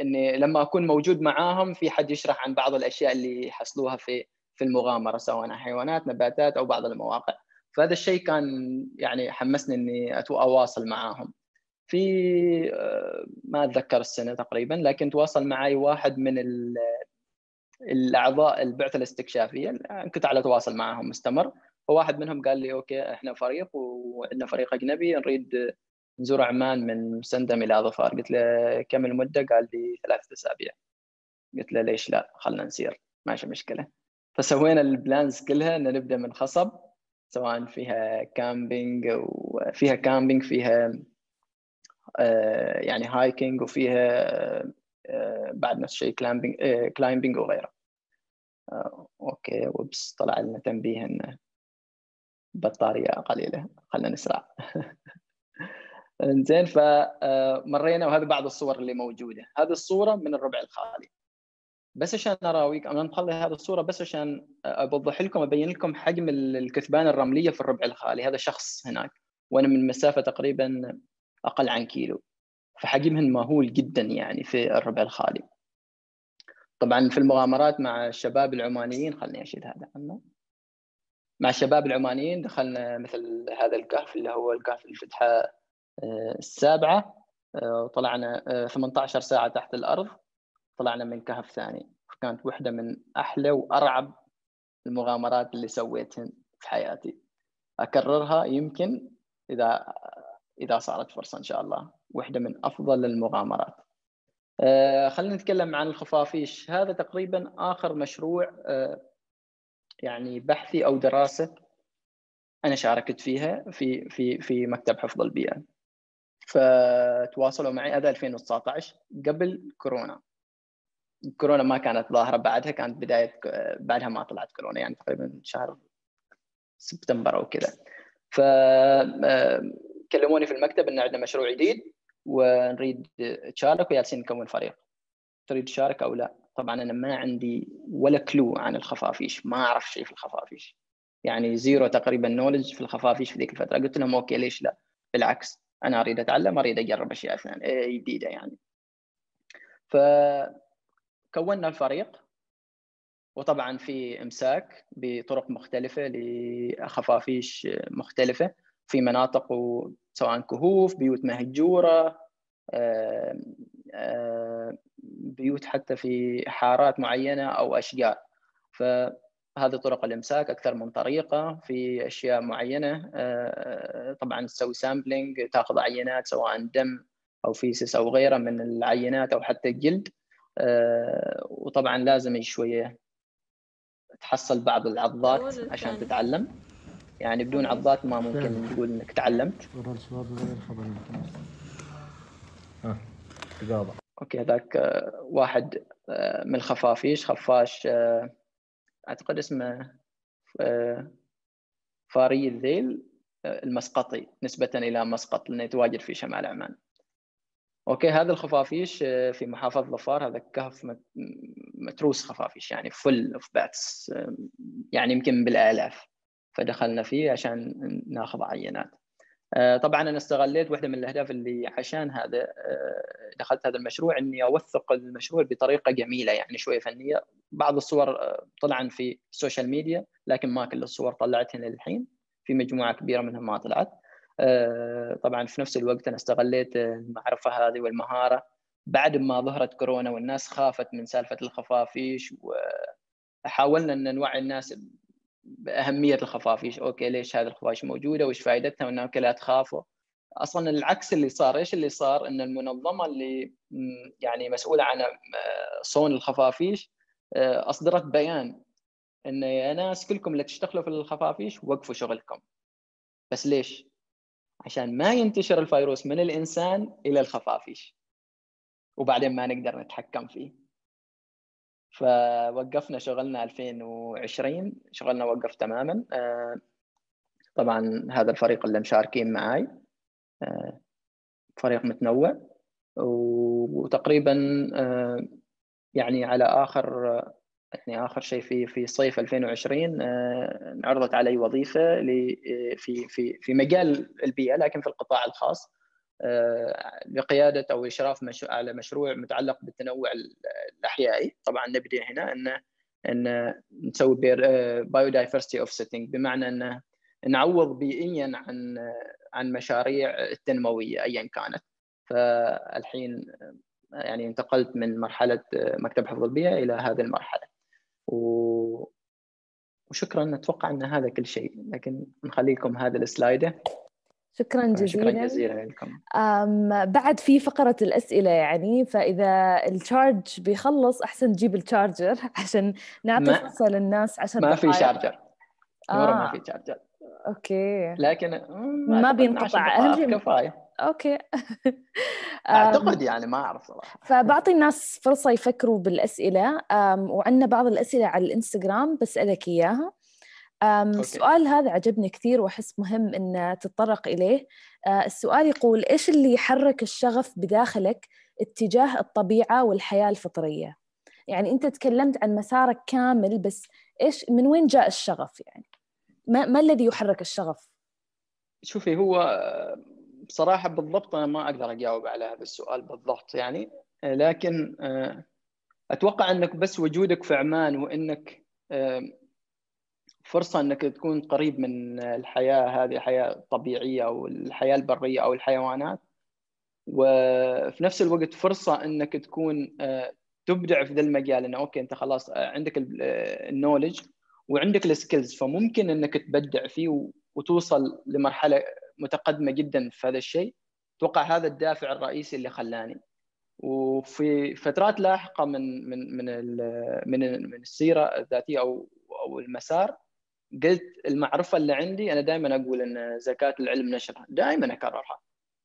إني لما أكون موجود معاهم في حد يشرح عن بعض الأشياء اللي يحصلوها في في المغامرة سواء حيوانات نباتات أو بعض المواقع. فهذا الشيء كان يعني حمسني إني أواصل معاهم. في آه، ما أتذكر السنة تقريبا لكن تواصل معي واحد من الأعضاء البعثة الاستكشافية. كنت على تواصل معهم مستمر. فواحد منهم قال لي أوكي إحنا فريق وعندنا فريق أجنبي نريد نزور عمان من مسندم إلى ظفار. قلت له كم المدة؟ قال لي ثلاثة أسابيع. قلت له ليش لا؟ خلنا نسير ماشي مشكلة. فسوينا ال plans كلها ان نبدأ من خصب سواء فيها camping وفيها camping فيها آه، يعني hiking وفيها آه، بعد نفس الشيء climbing climbing وغيره. آه، okay وبس طلع لنا تنبيه إنه بطارية قليلة خلينا نسرع. زين فمرينا وهذه بعض الصور اللي موجودة. هذه الصورة من الربع الخالي. بس عشان أراويك أنا مخلي هذه الصورة بس عشان أوضح لكم أبين لكم حجم الكثبان الرملية في الربع الخالي. هذا شخص هناك وأنا من مسافة تقريبا أقل عن كيلو. فحجمهن مهول جدا يعني في الربع الخالي. طبعا في المغامرات مع الشباب العمانيين خلني اشيل هذا عنه. مع الشباب العمانيين دخلنا مثل هذا الكهف اللي هو الكهف الفتحة آه، السابعة وطلعنا آه، 18 ساعة تحت الأرض. طلعنا من كهف ثاني كانت واحدة من أحلى وأرعب المغامرات اللي سويتهن في حياتي. أكررها يمكن إذا إذا صارت فرصة إن شاء الله. واحدة من أفضل المغامرات. آه خلينا نتكلم عن الخفافيش. هذا تقريبا آخر مشروع آه يعني بحثي أو دراسة أنا شاركت فيها في في في مكتب حفظ البيئة. فتواصلوا معي هذا 2019 قبل كورونا. كورونا ما كانت ظاهرة بعدها كانت بداية بعدها ما طلعت كورونا يعني تقريبا شهر سبتمبر أو كذا. ف كلموني في المكتب إن عندنا مشروع جديد ونريد تشارك وجالسين نكون فريق. تريد تشارك أو لا؟ طبعا أنا ما عندي ولا clue عن الخفافيش ما أعرف شيء في الخفافيش. يعني zero تقريبا knowledge في الخفافيش في ذيك الفترة. قلت لهم okay ليش لا؟ بالعكس أنا أريد أتعلم أريد أجرب أشياء ثانية جديدة يعني. فكونا الفريق وطبعا في إمساك بطرق مختلفة لخفافيش مختلفة في مناطق سواء كهوف بيوت مهجورة بيوت حتى في حارات معينة أو أشجار. فهذه طرق الإمساك أكثر من طريقة في أشياء معينة طبعا تسوي sampling تأخذ عينات سواء دم أو feces أو غيره من العينات أو حتى الجلد. وطبعا لازم شوية تحصل بعض العضات عشان تتعلم. يعني بدون عضات ما ممكن تقول إنك تعلمت. ها okay هذاك واحد من الخفافيش خفاش أعتقد اسمه فأري الذيل المسقطي. نسبة إلى مسقط لأنه يتواجد في شمال عمان. okay هذا الخفافيش في محافظة ظفار هذا كهف متروس خفافيش يعني full of bats يعني يمكن بالآلاف. فدخلنا فيه عشان ناخذ عينات. آه، طبعا أنا استغليت واحدة من الأهداف اللي عشان هذا آه، دخلت هذا المشروع إني أوثق المشروع بطريقة جميلة يعني شوية فنية. بعض الصور آه، طلعن في السوشيال ميديا لكن ما كل الصور طلعتها للحين. في مجموعة كبيرة منها ما طلعت. طبعا في نفس الوقت أنا استغليت المعرفة هذه والمهارة بعد ما ظهرت كورونا والناس خافت من سالفة الخفافيش وحاولنا إن نوعي الناس بأهمية الخفافيش. أوكي ليش هذه الخفافيش موجودة؟ وش فائدتها وانها لا تخافوا. أصلا العكس اللي صار إيش اللي صار؟ إن المنظمة اللي يعني مسؤولة عن صون الخفافيش أصدرت بيان إن يا ناس كلكم اللي تشتغلوا في الخفافيش وقفوا شغلكم. بس ليش؟ عشان ما ينتشر الفيروس من الإنسان إلى الخفافيش. وبعدين ما نقدر نتحكم فيه. فوقفنا شغلنا 2020 شغلنا وقف تماما. آه، طبعا هذا الفريق اللي مشاركين معي آه، فريق متنوع. وتقريبا آه، يعني على آخر يعني آخر شيء في في صيف 2020 انعرضت علي وظيفة في في في مجال البيئة لكن في القطاع الخاص بقياده أو إشراف على مشروع متعلق بالتنوع الأحيائي. طبعا نبدأ هنا إن إن نسوي biodiversity offsetting بمعنى إن نعوض بيئيا عن عن مشاريع التنموية ايا كانت. فالحين يعني انتقلت من مرحلة مكتب حفظ البيئة إلى هذه المرحلة. و... وشكرا أتوقع إن هذا كل شيء. لكن نخلي لكم هذا ال slide هذه شكرا جزيلا شكرا جزيلا. لكم. بعد في فقرة الأسئلة يعني فإذا ال charge بيخلص أحسن تجيب ال charger عشان نعطي فرصة للناس عشان ما في charger آه. ما في charger okay. لكن ما بينقطع. أهم شيء كفاية. okay. أعتقد يعني ما أعرف صراحة. فبعطي الناس فرصة يفكروا بالأسئلة وعندنا بعض الأسئلة على الإنستغرام بسالك إياها. السؤال هذا عجبني كثير وأحس مهم إن تتطرق إليه. آه، السؤال يقول إيش اللي يحرك الشغف بداخلك اتجاه الطبيعة والحياة الفطرية؟ يعني أنت تكلمت عن مسارك كامل بس إيش من وين جاء الشغف يعني؟ ما, ما الذي يحرك الشغف؟ شوفي هو بصراحة بالضبط أنا ما أقدر أجاوب على هذا السؤال بالضبط يعني لكن آه، أتوقع أنك بس وجودك في عمان وإنك فرصة أنك تكون قريب من الحياة هذه الحياة الطبيعيه أو الحياة البرية أو الحيوانات وفي نفس الوقت فرصة أنك تكون آه، تبدع في ذا المجال إنه okay أنت خلاص آه، عندك ال knowledge وعندك ال skills فممكن أنك تبدع فيه وتوصل لمرحلة متقدمة جدا في هذا الشيء. أتوقع هذا الدافع الرئيسي اللي خلاني. وفي فترات لاحقة من من من من من السيرة الذاتية أو أو المسار قلت المعرفة اللي عندي أنا دائما أقول إن زكاة العلم نشرها دائما أكررها.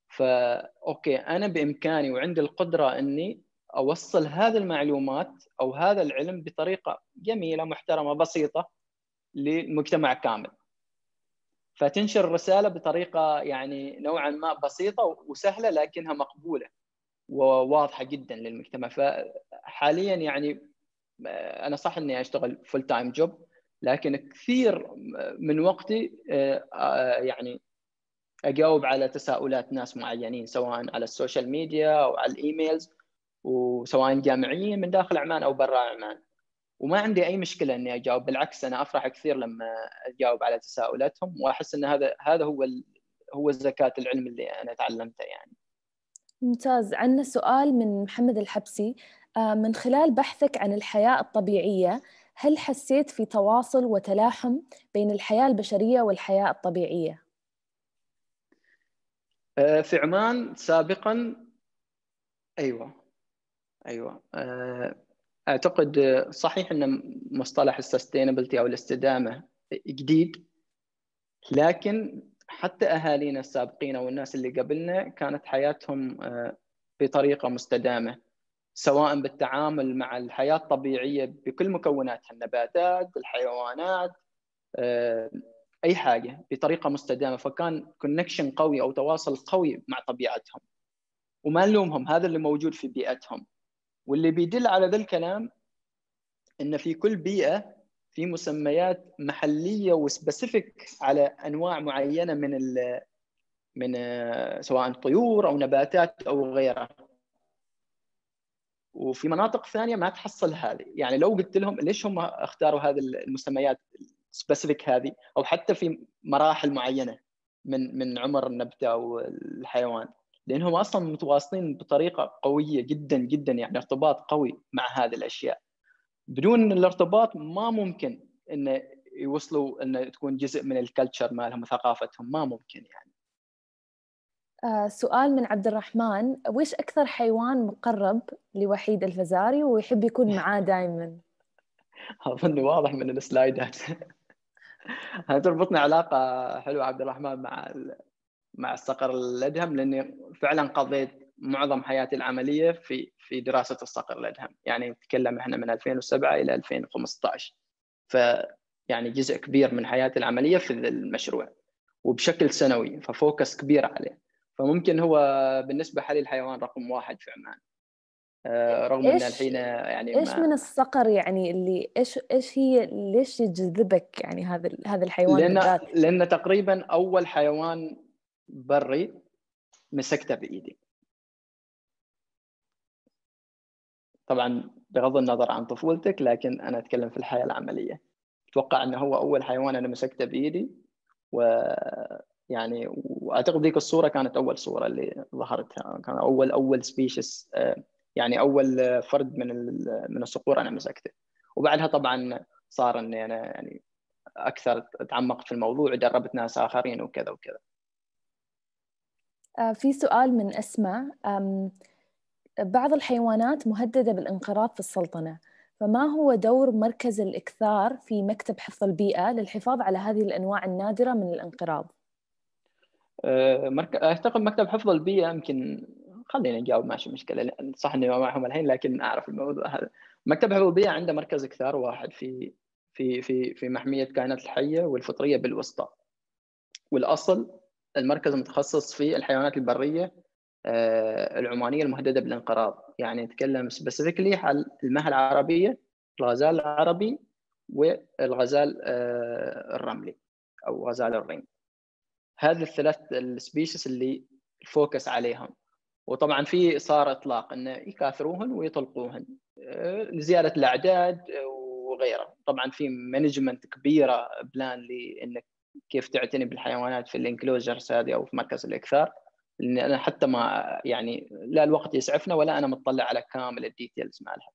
فا أوكي أنا بإمكاني وعندي القدرة إني أوصل هذه المعلومات أو هذا العلم بطريقة جميلة محترمة بسيطة للمجتمع كامل. فتنشر الرسالة بطريقة يعني نوعا ما بسيطة وسهلة لكنها مقبولة وواضحة جدا للمجتمع. فحاليا يعني أنا صح إني أشتغل full-time job لكن كثير من وقتي يعني أجاوب على تساؤلات ناس معينين سواء على ال social media أو على ال emails وسواء جامعيين من داخل عمان أو برا عمان. وما عندي أي مشكلة إني أجاوب بالعكس أنا أفرح كثير لما أجاوب على تساؤلاتهم وأحس إن هذا هذا هو هو زكاة العلم اللي أنا تعلمته يعني. ممتاز. عندنا سؤال من محمد الحبسي. آه، من خلال بحثك عن الحياة الطبيعية هل حسيت في تواصل وتلاحم بين الحياة البشرية والحياة الطبيعية؟ آه، في عمان سابقا أيوه أيوه آه، أعتقد صحيح إن مصطلح ال sustainability أو الاستدامة جديد لكن حتى أهالينا السابقين أو الناس اللي قبلنا كانت حياتهم آه، بطريقة مستدامة سواء بالتعامل مع الحياة الطبيعية بكل مكوناتها النباتات، الحيوانات آه، أي حاجة بطريقة مستدامة فكان connection قوي أو تواصل قوي مع طبيعتهم وما نلومهم هذا اللي موجود في بيئتهم. واللي بيدل على ذا الكلام إن في كل بيئة في مسميات محلية و specific على أنواع معينة من ال من سواء طيور أو نباتات أو غيرها. وفي مناطق ثانية ما تحصل هذه. يعني لو قلت لهم ليش هم اختاروا هذه المسميات specific هذه؟ أو حتى في مراحل معينة من من عمر النبتة أو الحيوان لأنهم أصلا متواصلين بطريقة قوية جدا جدا يعني ارتباط قوي مع هذه الأشياء. بدون الارتباط ما ممكن انه يوصلوا انه تكون جزء من الكلتشر مالهم وثقافتهم ما ممكن يعني. آه سؤال من عبد الرحمن. وش أكثر حيوان مقرب لوحيد الفزاري ويحب يكون معاه دائما أظن واضح من السلايدات. تربطني علاقة حلوة عبد الرحمن مع مع الصقر الأدهم لاني فعلا قضيت معظم حياتي العملية في في دراسة الصقر الأدهم. يعني نتكلم إحنا من 2007 إلى 2015 ف يعني جزء كبير من حياتي العملية في المشروع وبشكل سنوي ففوكس كبير عليه. فممكن هو بالنسبة لي الحيوان رقم واحد في عمان. آه، رغم إن الحين يعني إيش من الصقر يعني اللي إيش إيش هي ليش يجذبك يعني هذا هذا الحيوان بالذات؟ لأن تقريبا أول حيوان بري مسكته بإيدي. طبعا بغض النظر عن طفولتك لكن أنا أتكلم في الحياة العملية. أتوقع إنه هو أول حيوان أنا مسكته بإيدي و يعني وأعتقد ذيك الصورة كانت أول صورة اللي ظهرتها. كان أول أول species يعني أول فرد من من الصقور أنا مسكته. وبعدها طبعا صار إني أنا يعني أكثر تعمقت في الموضوع ودربت ناس آخرين وكذا وكذا. آه، في سؤال من أسماء بعض الحيوانات مهددة بالانقراض في السلطنة فما هو دور مركز الإكثار في مكتب حفظ البيئة للحفاظ على هذه الأنواع النادرة من الانقراض؟ أه، أعتقد مكتب حفظ البيئة يمكن خلينا نجاوب ماشي مشكلة صح إني ما معهم الحين لكن أعرف الموضوع هذا مكتب حفظ البيئة عنده مركز إكثار واحد في في في في محمية الكائنات الحية والفطرية بالوسطى والأصل المركز متخصص في الحيوانات البرية آه، العمانية المهددة بالانقراض. يعني نتكلم specifically عن المها العربيه الغزال العربي والغزال آه، الرملي أو غزال الريم هذه الثلاث ال species اللي ال focus عليهم. وطبعا في صار إطلاق انه يكاثروهن ويطلقوهن آه، لزيادة الأعداد وغيره طبعا في management كبيرة plan لإنك كيف تعتني بالحيوانات في ال enclosures هذه أو في مركز الإكثار. لأن أنا حتى ما يعني لا الوقت يسعفنا ولا أنا مطلع على كامل ال details مالها.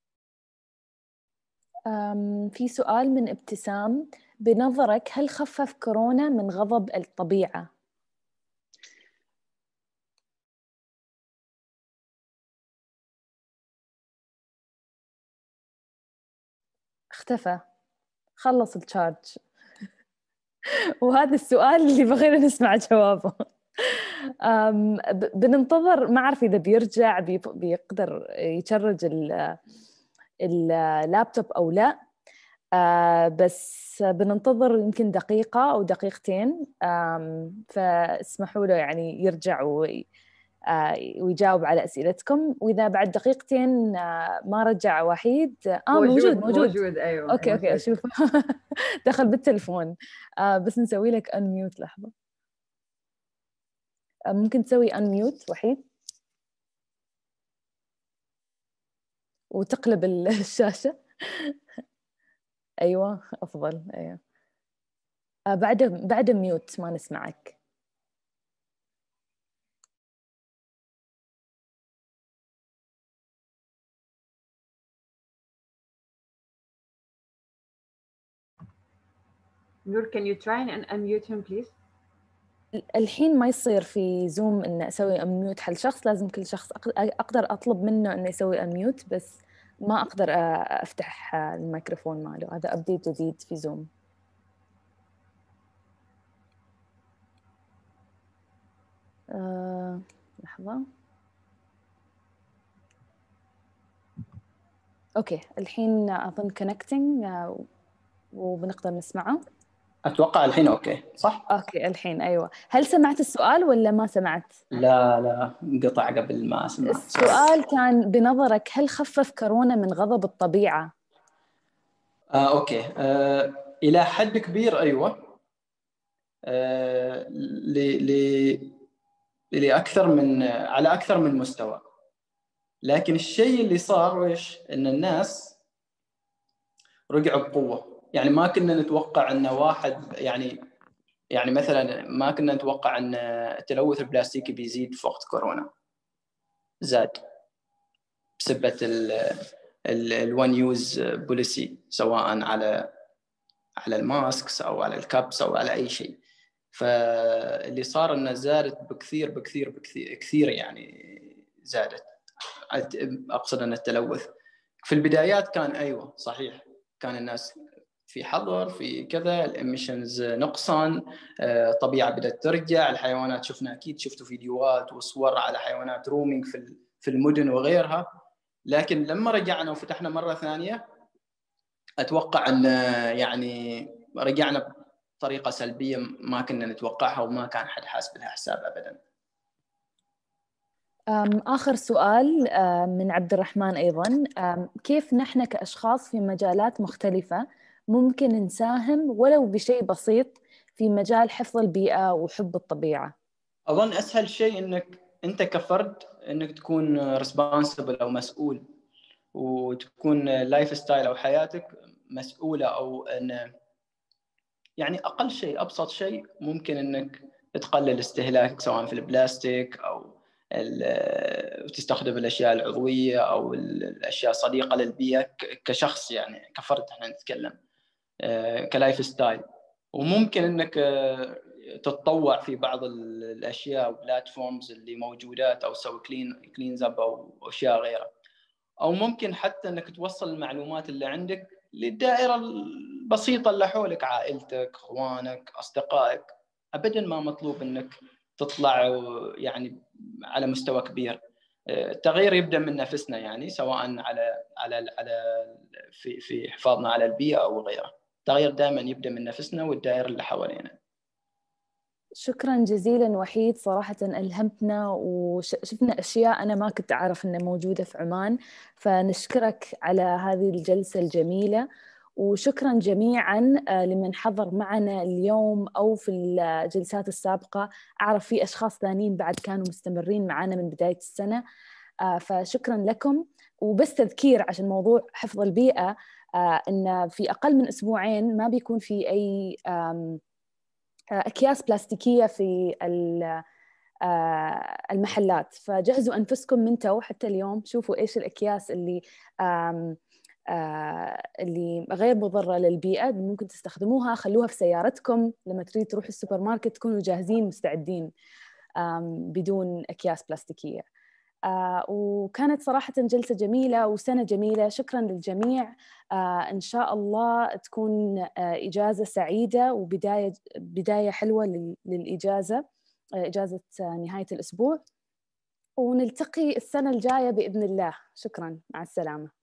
في سؤال من ابتسام. بنظرك هل خفف كورونا من غضب الطبيعة؟ اختفى. خلص ال charge وهذا السؤال اللي بغينا نسمع جوابه. بننتظر ما أعرف إذا بيرجع بيقدر ي charge اللابتوب أو لا. آه، بس بننتظر يمكن دقيقة أو دقيقتين. فاسمحوا له يعني يرجع ويجاوب على أسئلتكم. وإذا بعد دقيقتين آه، ما رجع وحيد. آه موجود موجود, موجود. أيوه okay okay موجود. أشوف دخل بالتلفون آه بس نسوي لك انميوت لحظة. آه ممكن تسوي انميوت وحيد؟ وتقلب ال- الشاشة. أيوه أفضل أيوه. آه بعد بعد ميوت ما نسمعك. نور can you try and unmute him please الحين ما يصير في زوم إن أسوي unmute حل شخص لازم كل شخص أقدر أطلب منه انه يسوي unmute بس ما أقدر أفتح الميكروفون ماله. هذا update جديد في زوم لحظة. okay الحين أظن connecting وبنقدر نسمعه. أتوقع الحين okay صح؟ okay الحين أيوه. هل سمعت السؤال ولا ما سمعت؟ لا لا انقطع قبل ما اسمع السؤال كان بنظرك هل خفف كورونا من غضب الطبيعة؟ آه، okay. آه، إلى حد كبير أيوه. آه، ل ل لاكثر من على أكثر من مستوى. لكن الشيء اللي صار ويش إن الناس رجعوا بقوة. يعني ما كنا نتوقع أن واحد يعني يعني مثلا ما كنا نتوقع أن التلوث البلاستيكي بيزيد في وقت كورونا زاد بسبة ال one use policy سواء على على ال masks أو على ال cups أو على أي شيء. فاللي صار إنه زادت بكثير بكثير بكثير كثير يعني زادت. أقصد إن التلوث. في البدايات كان أيوه صحيح كان الناس في حظر في كذا ال emissions نقصان الطبيعه بدأت ترجع الحيوانات شفنا أكيد شفتوا فيديوهات وصور على حيوانات roaming في في المدن وغيرها لكن لما رجعنا وفتحنا مرة ثانية أتوقع أن يعني رجعنا بطريقة سلبية ما كنا نتوقعها وما كان حد حاسب لها حساب ابدا. آخر سؤال من عبد الرحمن أيضا كيف نحن كأشخاص في مجالات مختلفة ممكن نساهم ولو بشيء بسيط في مجال حفظ البيئة وحب الطبيعة. أظن أسهل شيء أنك أنت كفرد أنك تكون responsible أو مسؤول وتكون lifestyle أو حياتك مسؤولة أو أن يعني أقل شيء أبسط شيء ممكن أنك تقلل استهلاكك سواء في البلاستيك أو وتستخدم الأشياء العضوية أو الأشياء الصديقة للبيئة كشخص يعني كفرد إحنا نتكلم. ك lifestyle. وممكن إنك تتطوع في بعض الأشياء وال platforms اللي موجودات أو تسوي clean cleans up أو أشياء غيرها. أو ممكن حتى إنك توصل المعلومات اللي عندك للدائرة البسيطة اللي حولك عائلتك إخوانك أصدقائك. ابدا ما مطلوب إنك تطلع يعني على مستوى كبير. التغيير يبدأ من نفسنا يعني سواء على على على في في حفاظنا على البيئة أو غيره التغيير دائما يبدأ من نفسنا والدائره اللي حوالينا. شكرا جزيلا وحيد. صراحة ألهمتنا وشفنا أشياء أنا ما كنت أعرف أنها موجودة في عمان. فنشكرك على هذه الجلسة الجميلة. وشكرا جميعا لمن حضر معنا اليوم أو في الجلسات السابقة. أعرف في أشخاص ثانيين بعد كانوا مستمرين معنا من بداية السنة. فشكرا لكم. وبس تذكير عشان موضوع حفظ البيئة. إن في أقل من أسبوعين ما بيكون في أي أكياس بلاستيكية في المحلات. فجهزوا أنفسكم من تو حتى اليوم شوفوا إيش الأكياس اللي آه اللي غير مضرة للبيئة ممكن تستخدموها. خلوها في سيارتكم. لما تريد تروح السوبر ماركت تكونوا جاهزين مستعدين بدون أكياس بلاستيكية. آه وكانت صراحة جلسة جميلة وسنة جميلة. شكرا للجميع. آه إن شاء الله تكون آه إجازة سعيدة وبداية بداية حلوة للإجازة إجازة نهاية الأسبوع. ونلتقي السنة الجاية بإذن الله. شكرا. مع السلامة.